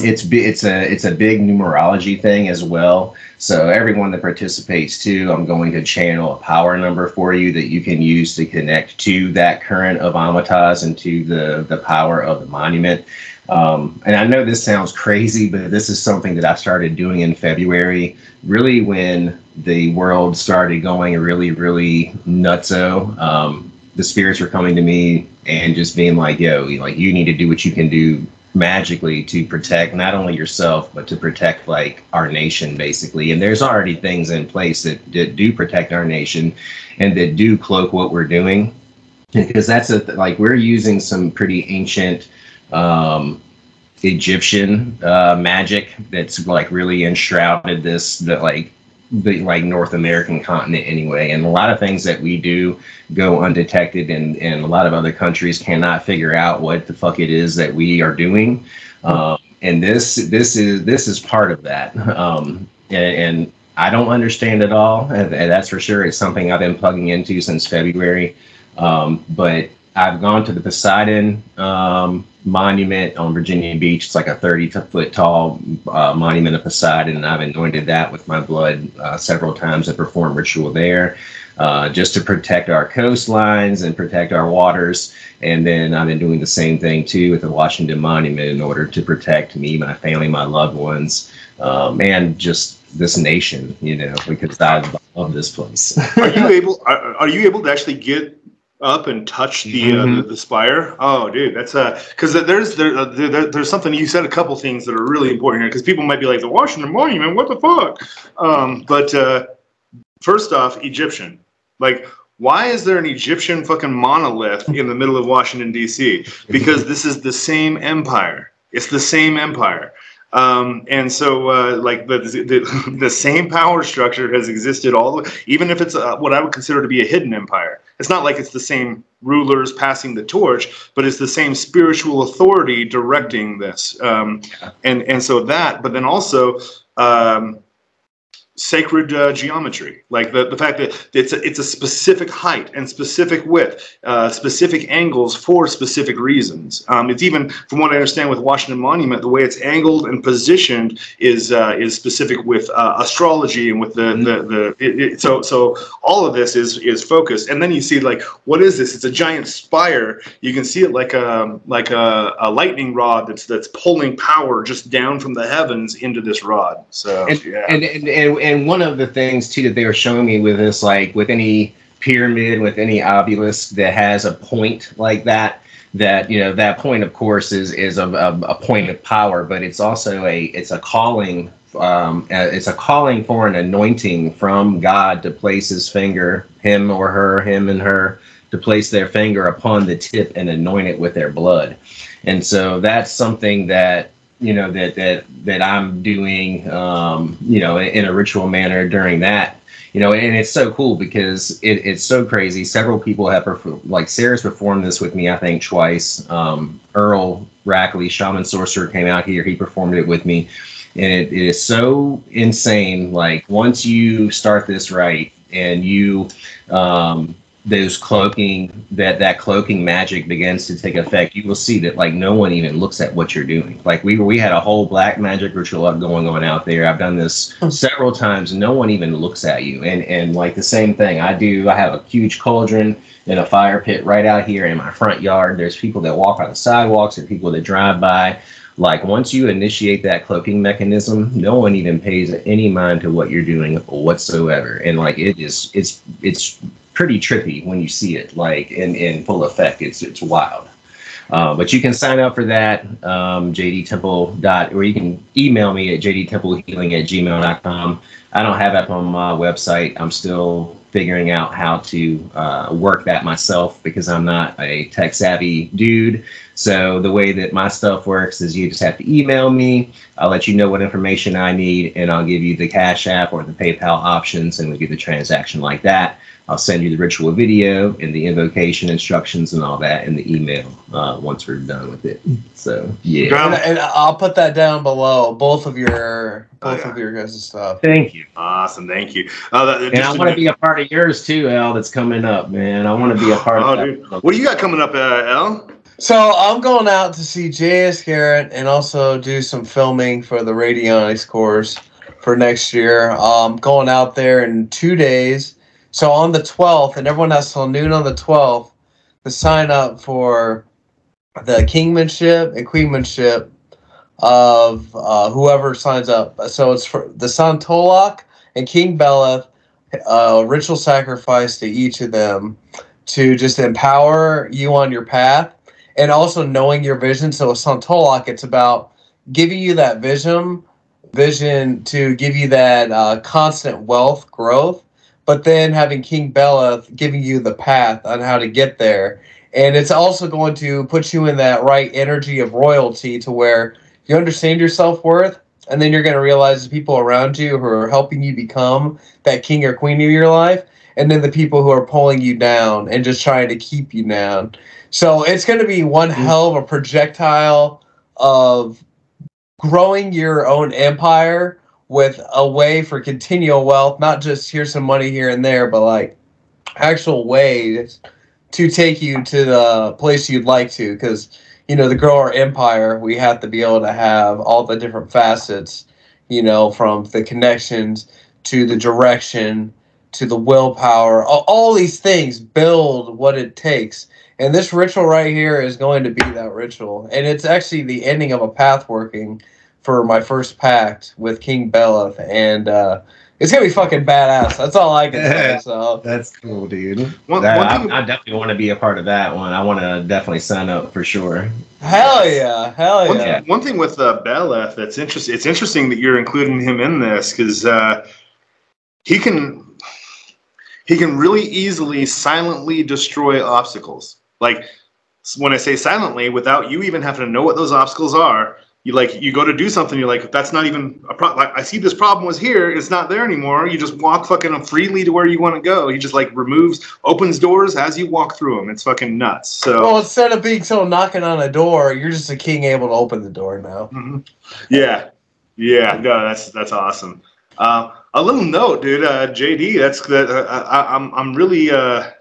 S3: it's it's a it's a big numerology thing as well. So everyone that participates too, I'm going to channel a power number for you that you can use to connect to that current of Ametaz and to the the power of the monument. Um, and I know this sounds crazy, but this is something that I started doing in February, really when the world started going really, really nutso. Um, the spirits were coming to me and just being like, yo, like you need to do what you can do magically to protect not only yourself but to protect like our nation basically. And there's already things in place that, that do protect our nation and that do cloak what we're doing. Because that's a like we're using some pretty ancient um egyptian uh magic that's like really enshrouded this that like the like North American continent anyway. And a lot of things that we do go undetected, and, and a lot of other countries cannot figure out what the fuck it is that we are doing. Um, and this this is this is part of that. Um, and, and, I don't understand it all, and, that's for sure. It's something I've been plugging into since February. Um, but I've gone to the Poseidon um, monument on Virginia Beach. It's like a 30 foot tall uh, monument of Poseidon, and I've anointed that with my blood uh, several times and performed ritual there. Uh, just to protect our coastlines and protect our waters. And then I've been doing the same thing too with the Washington Monument in order to protect me, my family, my loved ones, um, and just this nation, you know, because I love this place.
S2: are you able? Are, are you able to actually get up and touch the mm-hmm. uh, the, the, spire. Oh, dude, that's uh, because there's there, uh, there, there's something you said a couple things that are really important here because people might be like the Washington Monument, what the fuck? Um, but uh, first off, Egyptian, like why is there an Egyptian fucking monolith in the middle of Washington D.C.? Because this is the same empire. It's the same empire. Um, and so, uh, like the, the the same power structure has existed all, the even if it's a, what I would consider to be a hidden empire. It's not like it's the same rulers passing the torch, but it's the same spiritual authority directing this. Um, and and so that, but then also. Um, sacred uh, geometry, like the, the fact that it's a, it's a specific height and specific width, uh, specific angles for specific reasons. Um, it's even, from what I understand with Washington Monument, the way it's angled and positioned is uh, is specific with uh, astrology and with the mm-hmm. the, the it, it, so so all of this is is focused. And then you see like what is this? It's a giant spire. You can see it like a like a, a lightning rod that's that's pulling power just down from the heavens into this rod. So
S3: and,
S2: yeah.
S3: and, and, and and one of the things too that they were showing me with this, like with any pyramid, with any obelisk that has a point like that, that you know that point, of course, is is a, a, a point of power, but it's also a it's a calling. Um, uh, it's a calling for an anointing from God to place His finger, him or her, him and her, to place their finger upon the tip and anoint it with their blood. And so that's something that you know that that that I'm doing um, you know in a ritual manner during that you know and it's so cool because it, it's so crazy. Several people have performed like Sarah's performed this with me I think twice. Um, Earl Rackley shaman sorcerer came out here. He performed it with me. And it, it is so insane. Like once you start this right and you um, those cloaking that that cloaking magic begins to take effect you will see that like no one even looks at what you're doing. Like we we had a whole black magic ritual going on out there. I've done this hmm. several times. No one even looks at you. And and like the same thing. I do i have a huge cauldron and a fire pit right out here in my front yard. There's people that walk on the sidewalks and people that drive by. Like once you initiate that cloaking mechanism no one even pays any mind to what you're doing whatsoever. And like it is it's it's pretty trippy when you see it like in, in full effect. It's it's wild. Uh, but you can sign up for that, um, jdtemple dot, or you can email me at jdtemplehealing at gmail.com. I don't have that on my website. I'm still figuring out how to uh, work that myself because I'm not a tech savvy dude. So the way that my stuff works is you just have to email me. I'll let you know what information I need, and I'll give you the Cash App or the PayPal options, and we do the transaction like that. I'll send you the ritual video and the invocation instructions and all that in the email uh, once we're done with it. So yeah,
S1: and, and, I'll put that down below. Both of your both oh, yeah. of your guys' stuff.
S3: Thank you.
S2: Awesome, thank you. Uh, that,
S3: and I want to be a part of yours too, Al. That's coming up, man. I want to be a part oh, of
S2: that. What do you got coming up, uh, Al?
S1: So I'm going out to see J.S. Garrett and also do some filming for the radionics course for next year. Um, going out there in two days so on the 12th, and everyone has till noon on the 12th to sign up for the kingmanship and queenmanship of uh, whoever signs up. So it's for the Son Tolok and King Beleth, uh, ritual sacrifice to each of them to just empower you on your path and also knowing your vision. So with Son Tolok, it's about giving you that vision, vision to give you that uh, constant wealth growth but then having King Beleth giving you the path on how to get there. And it's also going to put you in that right energy of royalty to where you understand your self worth, and then you're going to realize the people around you who are helping you become that king or queen of your life, and then the people who are pulling you down and just trying to keep you down. So it's going to be one mm-hmm. hell of a projectile of growing your own empire with a way for continual wealth, not just here's some money here and there, but like actual ways to take you to the place you'd like to. Because, you know, to grow our empire, we have to be able to have all the different facets, you know, from the connections to the direction to the willpower, all, all these things build what it takes. And this ritual right here is going to be that ritual. And it's actually the ending of a path working for my first pact with King Beleth, and uh, it's gonna be fucking badass. That's all I can say. So
S3: that's cool, dude. One, that, one I, I, definitely want to be a part of that one. I want to definitely sign up for sure.
S1: Hell yeah, hell
S2: one
S1: yeah.
S2: Thing, one thing with uh, Beleth that's interesting. It's interesting that you're including him in this because uh, he can he can really easily silently destroy obstacles. Like when I say silently, without you even having to know what those obstacles are, you like you go to do something, you're like, that's not even a problem. Like, I see this problem was here, it's not there anymore. You just walk fucking freely to where you want to go. He just like removes, opens doors as you walk through them. It's fucking nuts. So
S1: Well, instead of being someone knocking on a door, you're just a king able to open the door now.
S2: Mhm. Yeah, yeah, no, that's that's awesome. Uh, a little note, dude. Uh, JD, that's that. Uh, I, I'm I'm really. Uh,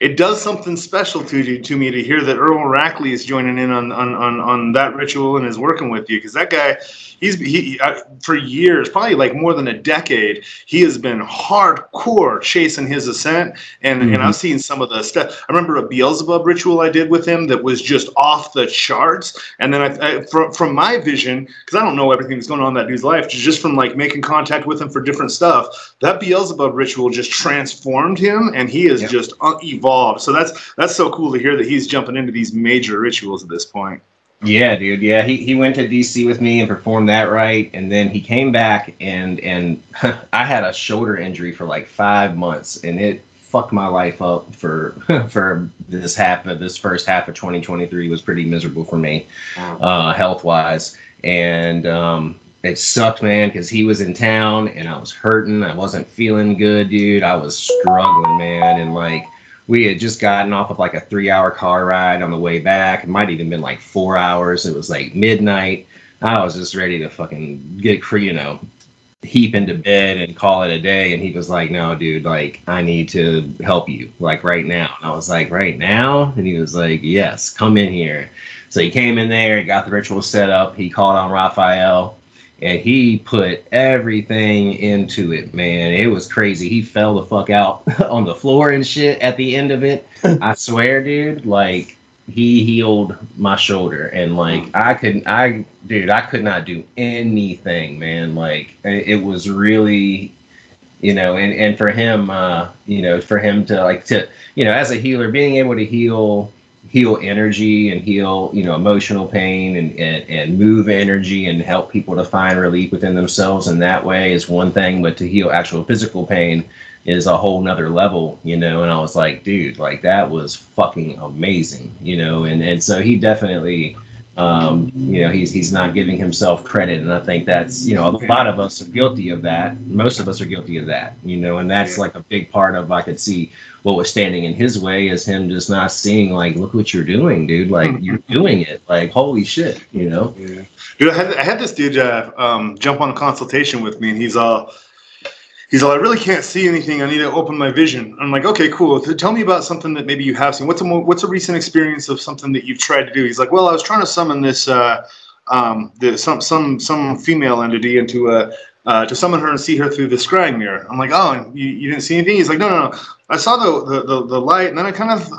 S2: it does something special to you to me to hear that Earl Rackley is joining in on on on, on that ritual and is working with you because that guy, he's he uh, for years, probably like more than a decade, he has been hardcore chasing his ascent, and and I've seen some of the stuff. I remember a Beelzebub ritual I did with him that was just off the charts, and then I, I from from my vision, because I don't know everything that's going on in that dude's life, just from like making contact with him for different stuff, that Beelzebub ritual just transformed him, and he is
S3: Yep.
S2: just uh, evolved. So that's that's so cool to hear that he's jumping into these major rituals at this point.
S3: Yeah, dude. Yeah, he, he went to DC with me and performed that right, and then he came back and and I had a shoulder injury for like five months, and it fucked my life up for for this half of this first half of 2023 was pretty miserable for me, uh, health wise, and um, it sucked, man, because he was in town and I was hurting, I wasn't feeling good, dude. I was struggling, man, and like we had just gotten off of like a three hour car ride on the way back. It might even been like four hours. It was like midnight. I was just ready to fucking get, you know, heap into bed and call it a day. And he was like, no, dude, like, I need to help you, like, right now. And I was like, right now? And he was like, yes, come in here. So he came in there, got the ritual set up. He called on Raphael and he put everything into it, man. It was crazy. He fell the fuck out on the floor and shit at the end of it. I swear, dude, like he healed my shoulder and like I couldn't I dude, I could not do anything, man. Like it was really you know, and and for him uh, you know, for him to like to you know, as a healer being able to heal heal energy and heal you know emotional pain and, and and move energy and help people to find relief within themselves. In that way is one thing but to heal actual physical pain is a whole nother level you know. And i was like dude like that was fucking amazing you know. And and so he definitely um, you know he's he's not giving himself credit and i think that's you know a lot of us are guilty of that most of us are guilty of that you know and that's
S2: Yeah.
S3: like a big part of i could see what was standing in his way is him just not seeing like look what you're doing dude like you're doing it like holy shit you know
S2: Yeah. Dude, I had, I had this dude uh, um, jump on a consultation with me, and he's all, he's like, I really can't see anything. I need to open my vision. I'm like, okay, cool. Tell me about something that maybe you have seen. What's a what's a recent experience of something that you've tried to do? He's like, well, I was trying to summon this, uh, um, the, some some some female entity into a. Uh, to summon her and see her through the scrying mirror. I'm like, oh, and you, you didn't see anything? He's like, no, no, no. I saw the, the, the, the light, and then I kind of,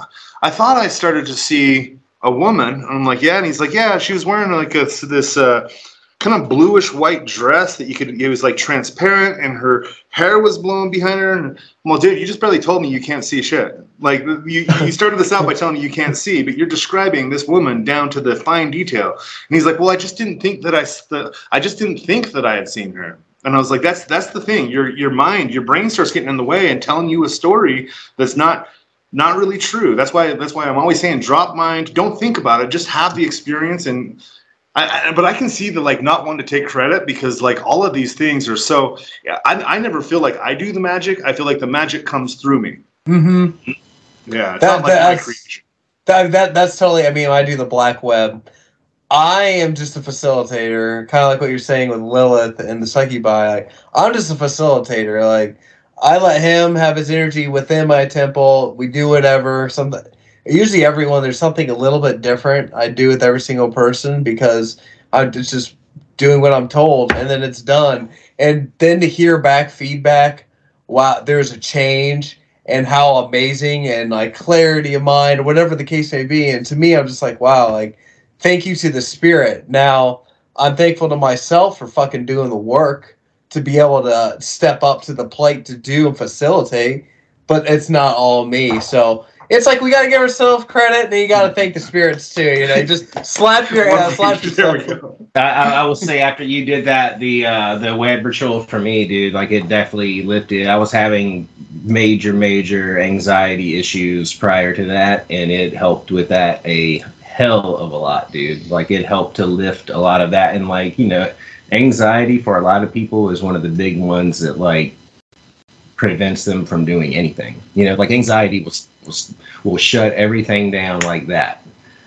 S2: I thought I started to see a woman. And I'm like, yeah. And he's like, yeah, she was wearing like a, this uh, kind of bluish white dress that you could, it was like transparent and her hair was blowing behind her. And well, dude, you just barely told me you can't see shit. Like you, you started this out by telling me you can't see, but you're describing this woman down to the fine detail. And he's like, well, I just didn't think that I, I just didn't think that I had seen her. And I was like, that's that's the thing. Your your mind, your brain starts getting in the way and telling you a story that's not not really true. That's why that's why I'm always saying drop mind. Don't think about it. Just have the experience and. I, I, but I can see the like not wanting to take credit because like all of these things are so. yeah, I, I never feel like I do the magic. I feel like the magic comes through me.
S1: Mm-hmm.
S2: Yeah, it's
S1: That-
S2: not like
S1: that's-. That, that that's totally. I mean, I do the black web. I am just a facilitator, kind of like what you're saying with Lilith and the succubi. Like, I'm just a facilitator. Like, I let him have his energy within my temple. We do whatever. Something. Usually, everyone there's something a little bit different I do with every single person because I'm just doing what I'm told, and then it's done. And then to hear back feedback, wow, there's a change and how amazing and like clarity of mind, whatever the case may be. And to me, I'm just like, wow, like thank you to the spirit. Now I'm thankful to myself for fucking doing the work to be able to step up to the plate to do and facilitate, but it's not all me. So it's like we got to give ourselves credit, and then you got to thank the spirits too. You know, just slap your uh, slap yourself.
S3: I, I, I will say after you did that, the uh, the web ritual for me, dude, like it definitely lifted. I was having major, major anxiety issues prior to that, and it helped with that a hell of a lot, dude. Like it helped to lift a lot of that, and like you know, anxiety for a lot of people is one of the big ones that like prevents them from doing anything. You know, like anxiety will will, will shut everything down like that.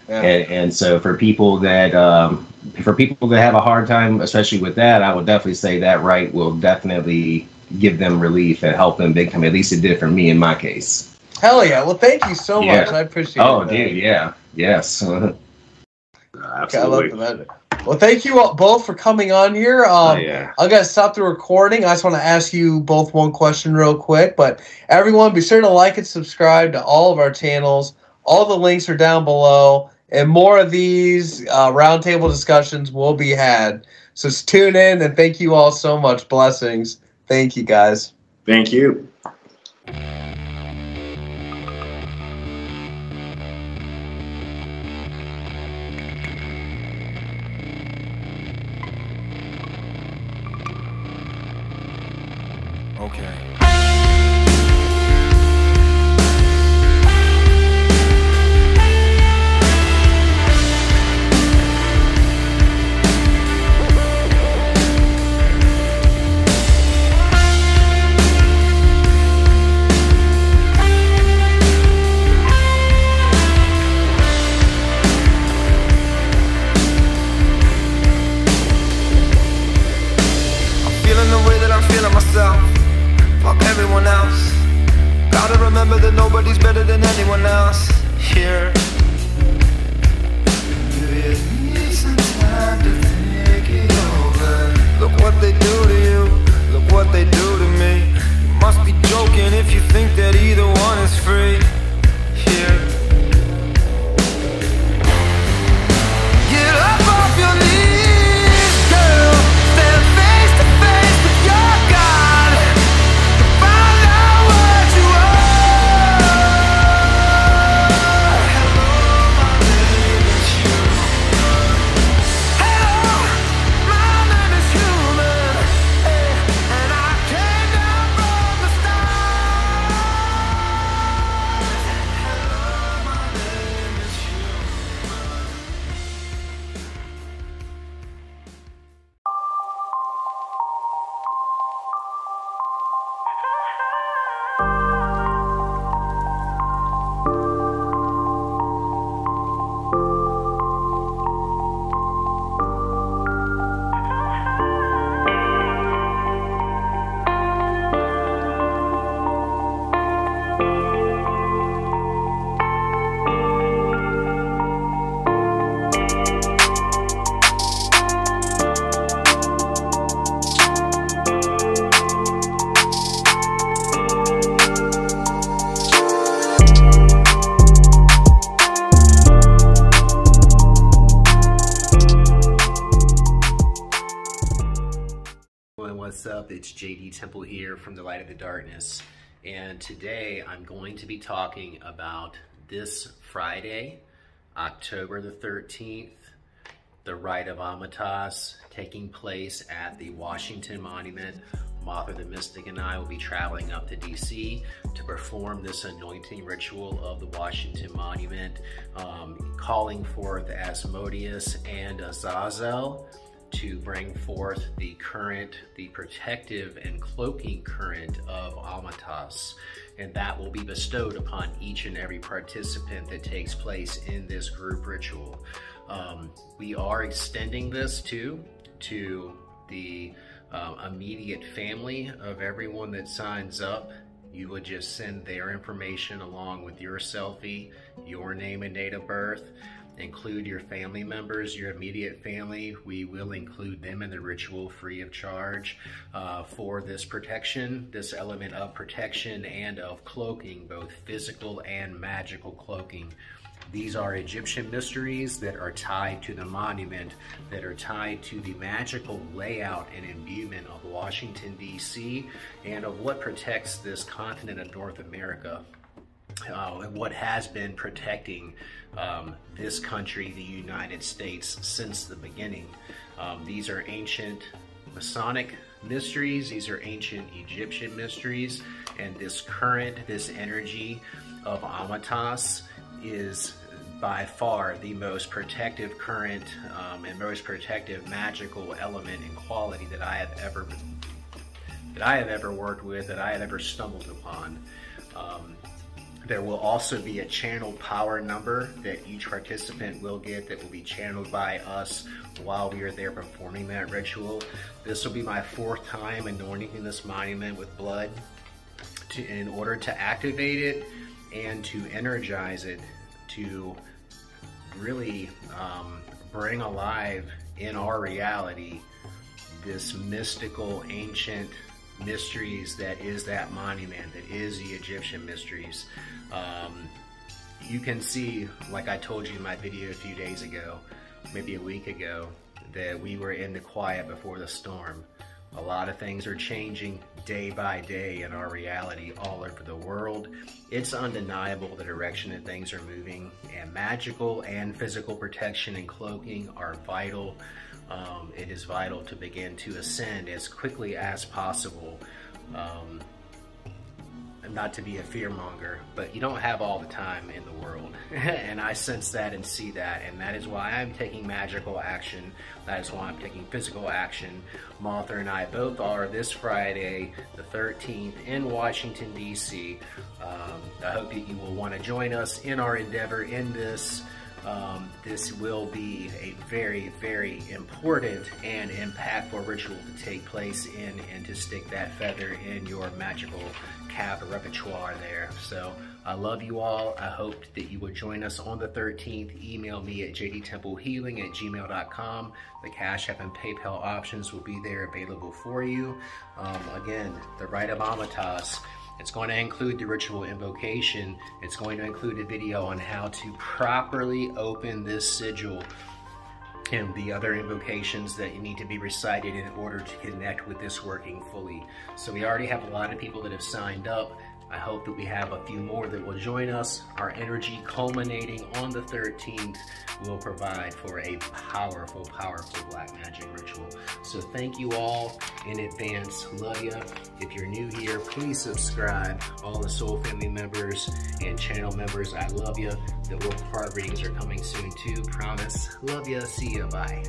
S1: Yeah.
S3: And, and so for people that um, for people that have a hard time, especially with that, I would definitely say that right will definitely give them relief and help them big time. At least it did for me in my case.
S1: Hell yeah! Well, thank you so
S3: Yeah.
S1: much. I appreciate
S3: Oh,
S1: it.
S3: Oh, dude, yeah, yes.
S1: Okay, I
S4: absolutely.
S1: love that. Well, thank you all, both for coming on here. Um,
S4: Oh, yeah.
S1: I'm gonna stop the recording. I just want to ask you both one question real quick. But everyone, be sure to like and subscribe to all of our channels. All the links are down below, and more of these uh, roundtable discussions will be had. So just tune in, and thank you all so much. Blessings. Thank you, guys.
S4: Thank you.
S5: It's JD Temple here from the Light of the Darkness. And today I'm going to be talking about this Friday, October the 13th, the Rite of Ametaz taking place at the Washington Monument. Mothra the Mystic and I will be traveling up to DC to perform this anointing ritual of the Washington Monument, um, calling forth Asmodeus and Azazel to bring forth the current, the protective and cloaking current of Ametaz. And that will be bestowed upon each and every participant that takes place in this group ritual. Um, we are extending this too to the uh, immediate family of everyone that signs up. You would just send their information along with your selfie, your name and date of birth. Include your family members, your immediate family. We will include them in the ritual free of charge uh, for this protection, this element of protection and of cloaking, both physical and magical cloaking. These are Egyptian mysteries that are tied to the monument, that are tied to the magical layout and imbuement of Washington, D.C., and of what protects this continent of North America uh, and what has been protecting um, this country, the United States, since the beginning. Um, these are ancient Masonic mysteries. These are ancient Egyptian mysteries. And this current, this energy of Ametaz is by far the most protective current um, and most protective magical element and quality that I have ever that I have ever worked with, that I have ever stumbled upon. Um, there will also be a channeled power number that each participant will get that will be channeled by us while we are there performing that ritual. This will be my fourth time anointing this monument with blood to, in order to activate it and to energize it to really um, bring alive in our reality this mystical ancient mysteries that is that monument, that is the Egyptian mysteries. Um, you can see, like I told you in my video a few days ago, maybe a week ago, that we were in the quiet before the storm. A lot of things are changing day by day in our reality all over the world. It's undeniable the direction that things are moving, and magical and physical protection and cloaking are vital um, it is vital to begin to ascend as quickly as possible. Um, not to be a fearmonger, but you don't have all the time in the world. and I sense that and see that, and that is why I'm taking magical action. That is why I'm taking physical action. Martha and I both are this Friday, the 13th, in Washington, D.C. Um, I hope that you will want to join us in our endeavor in this. Um, this will be a very, very important and impactful ritual to take place in and to stick that feather in your magical cap repertoire there. So I love you all. I hope that you will join us on the 13th. Email me at jdtemplehealing at gmail.com. The Cash App and PayPal options will be there available for you. Um, again, the Rite of Ametaz it's going to include the ritual invocation. It's going to include a video on how to properly open this sigil and the other invocations that you need to be recited in order to connect with this working fully. So we already have a lot of people that have signed up. I hope that we have a few more that will join us. Our energy culminating on the 13th will provide for a powerful, powerful black magic ritual. So thank you all in advance. Love ya. If you're new here, please subscribe. All the Soul Family members and channel members, I love ya. The Wolf Card readings are coming soon too, promise. Love ya. See ya. Bye.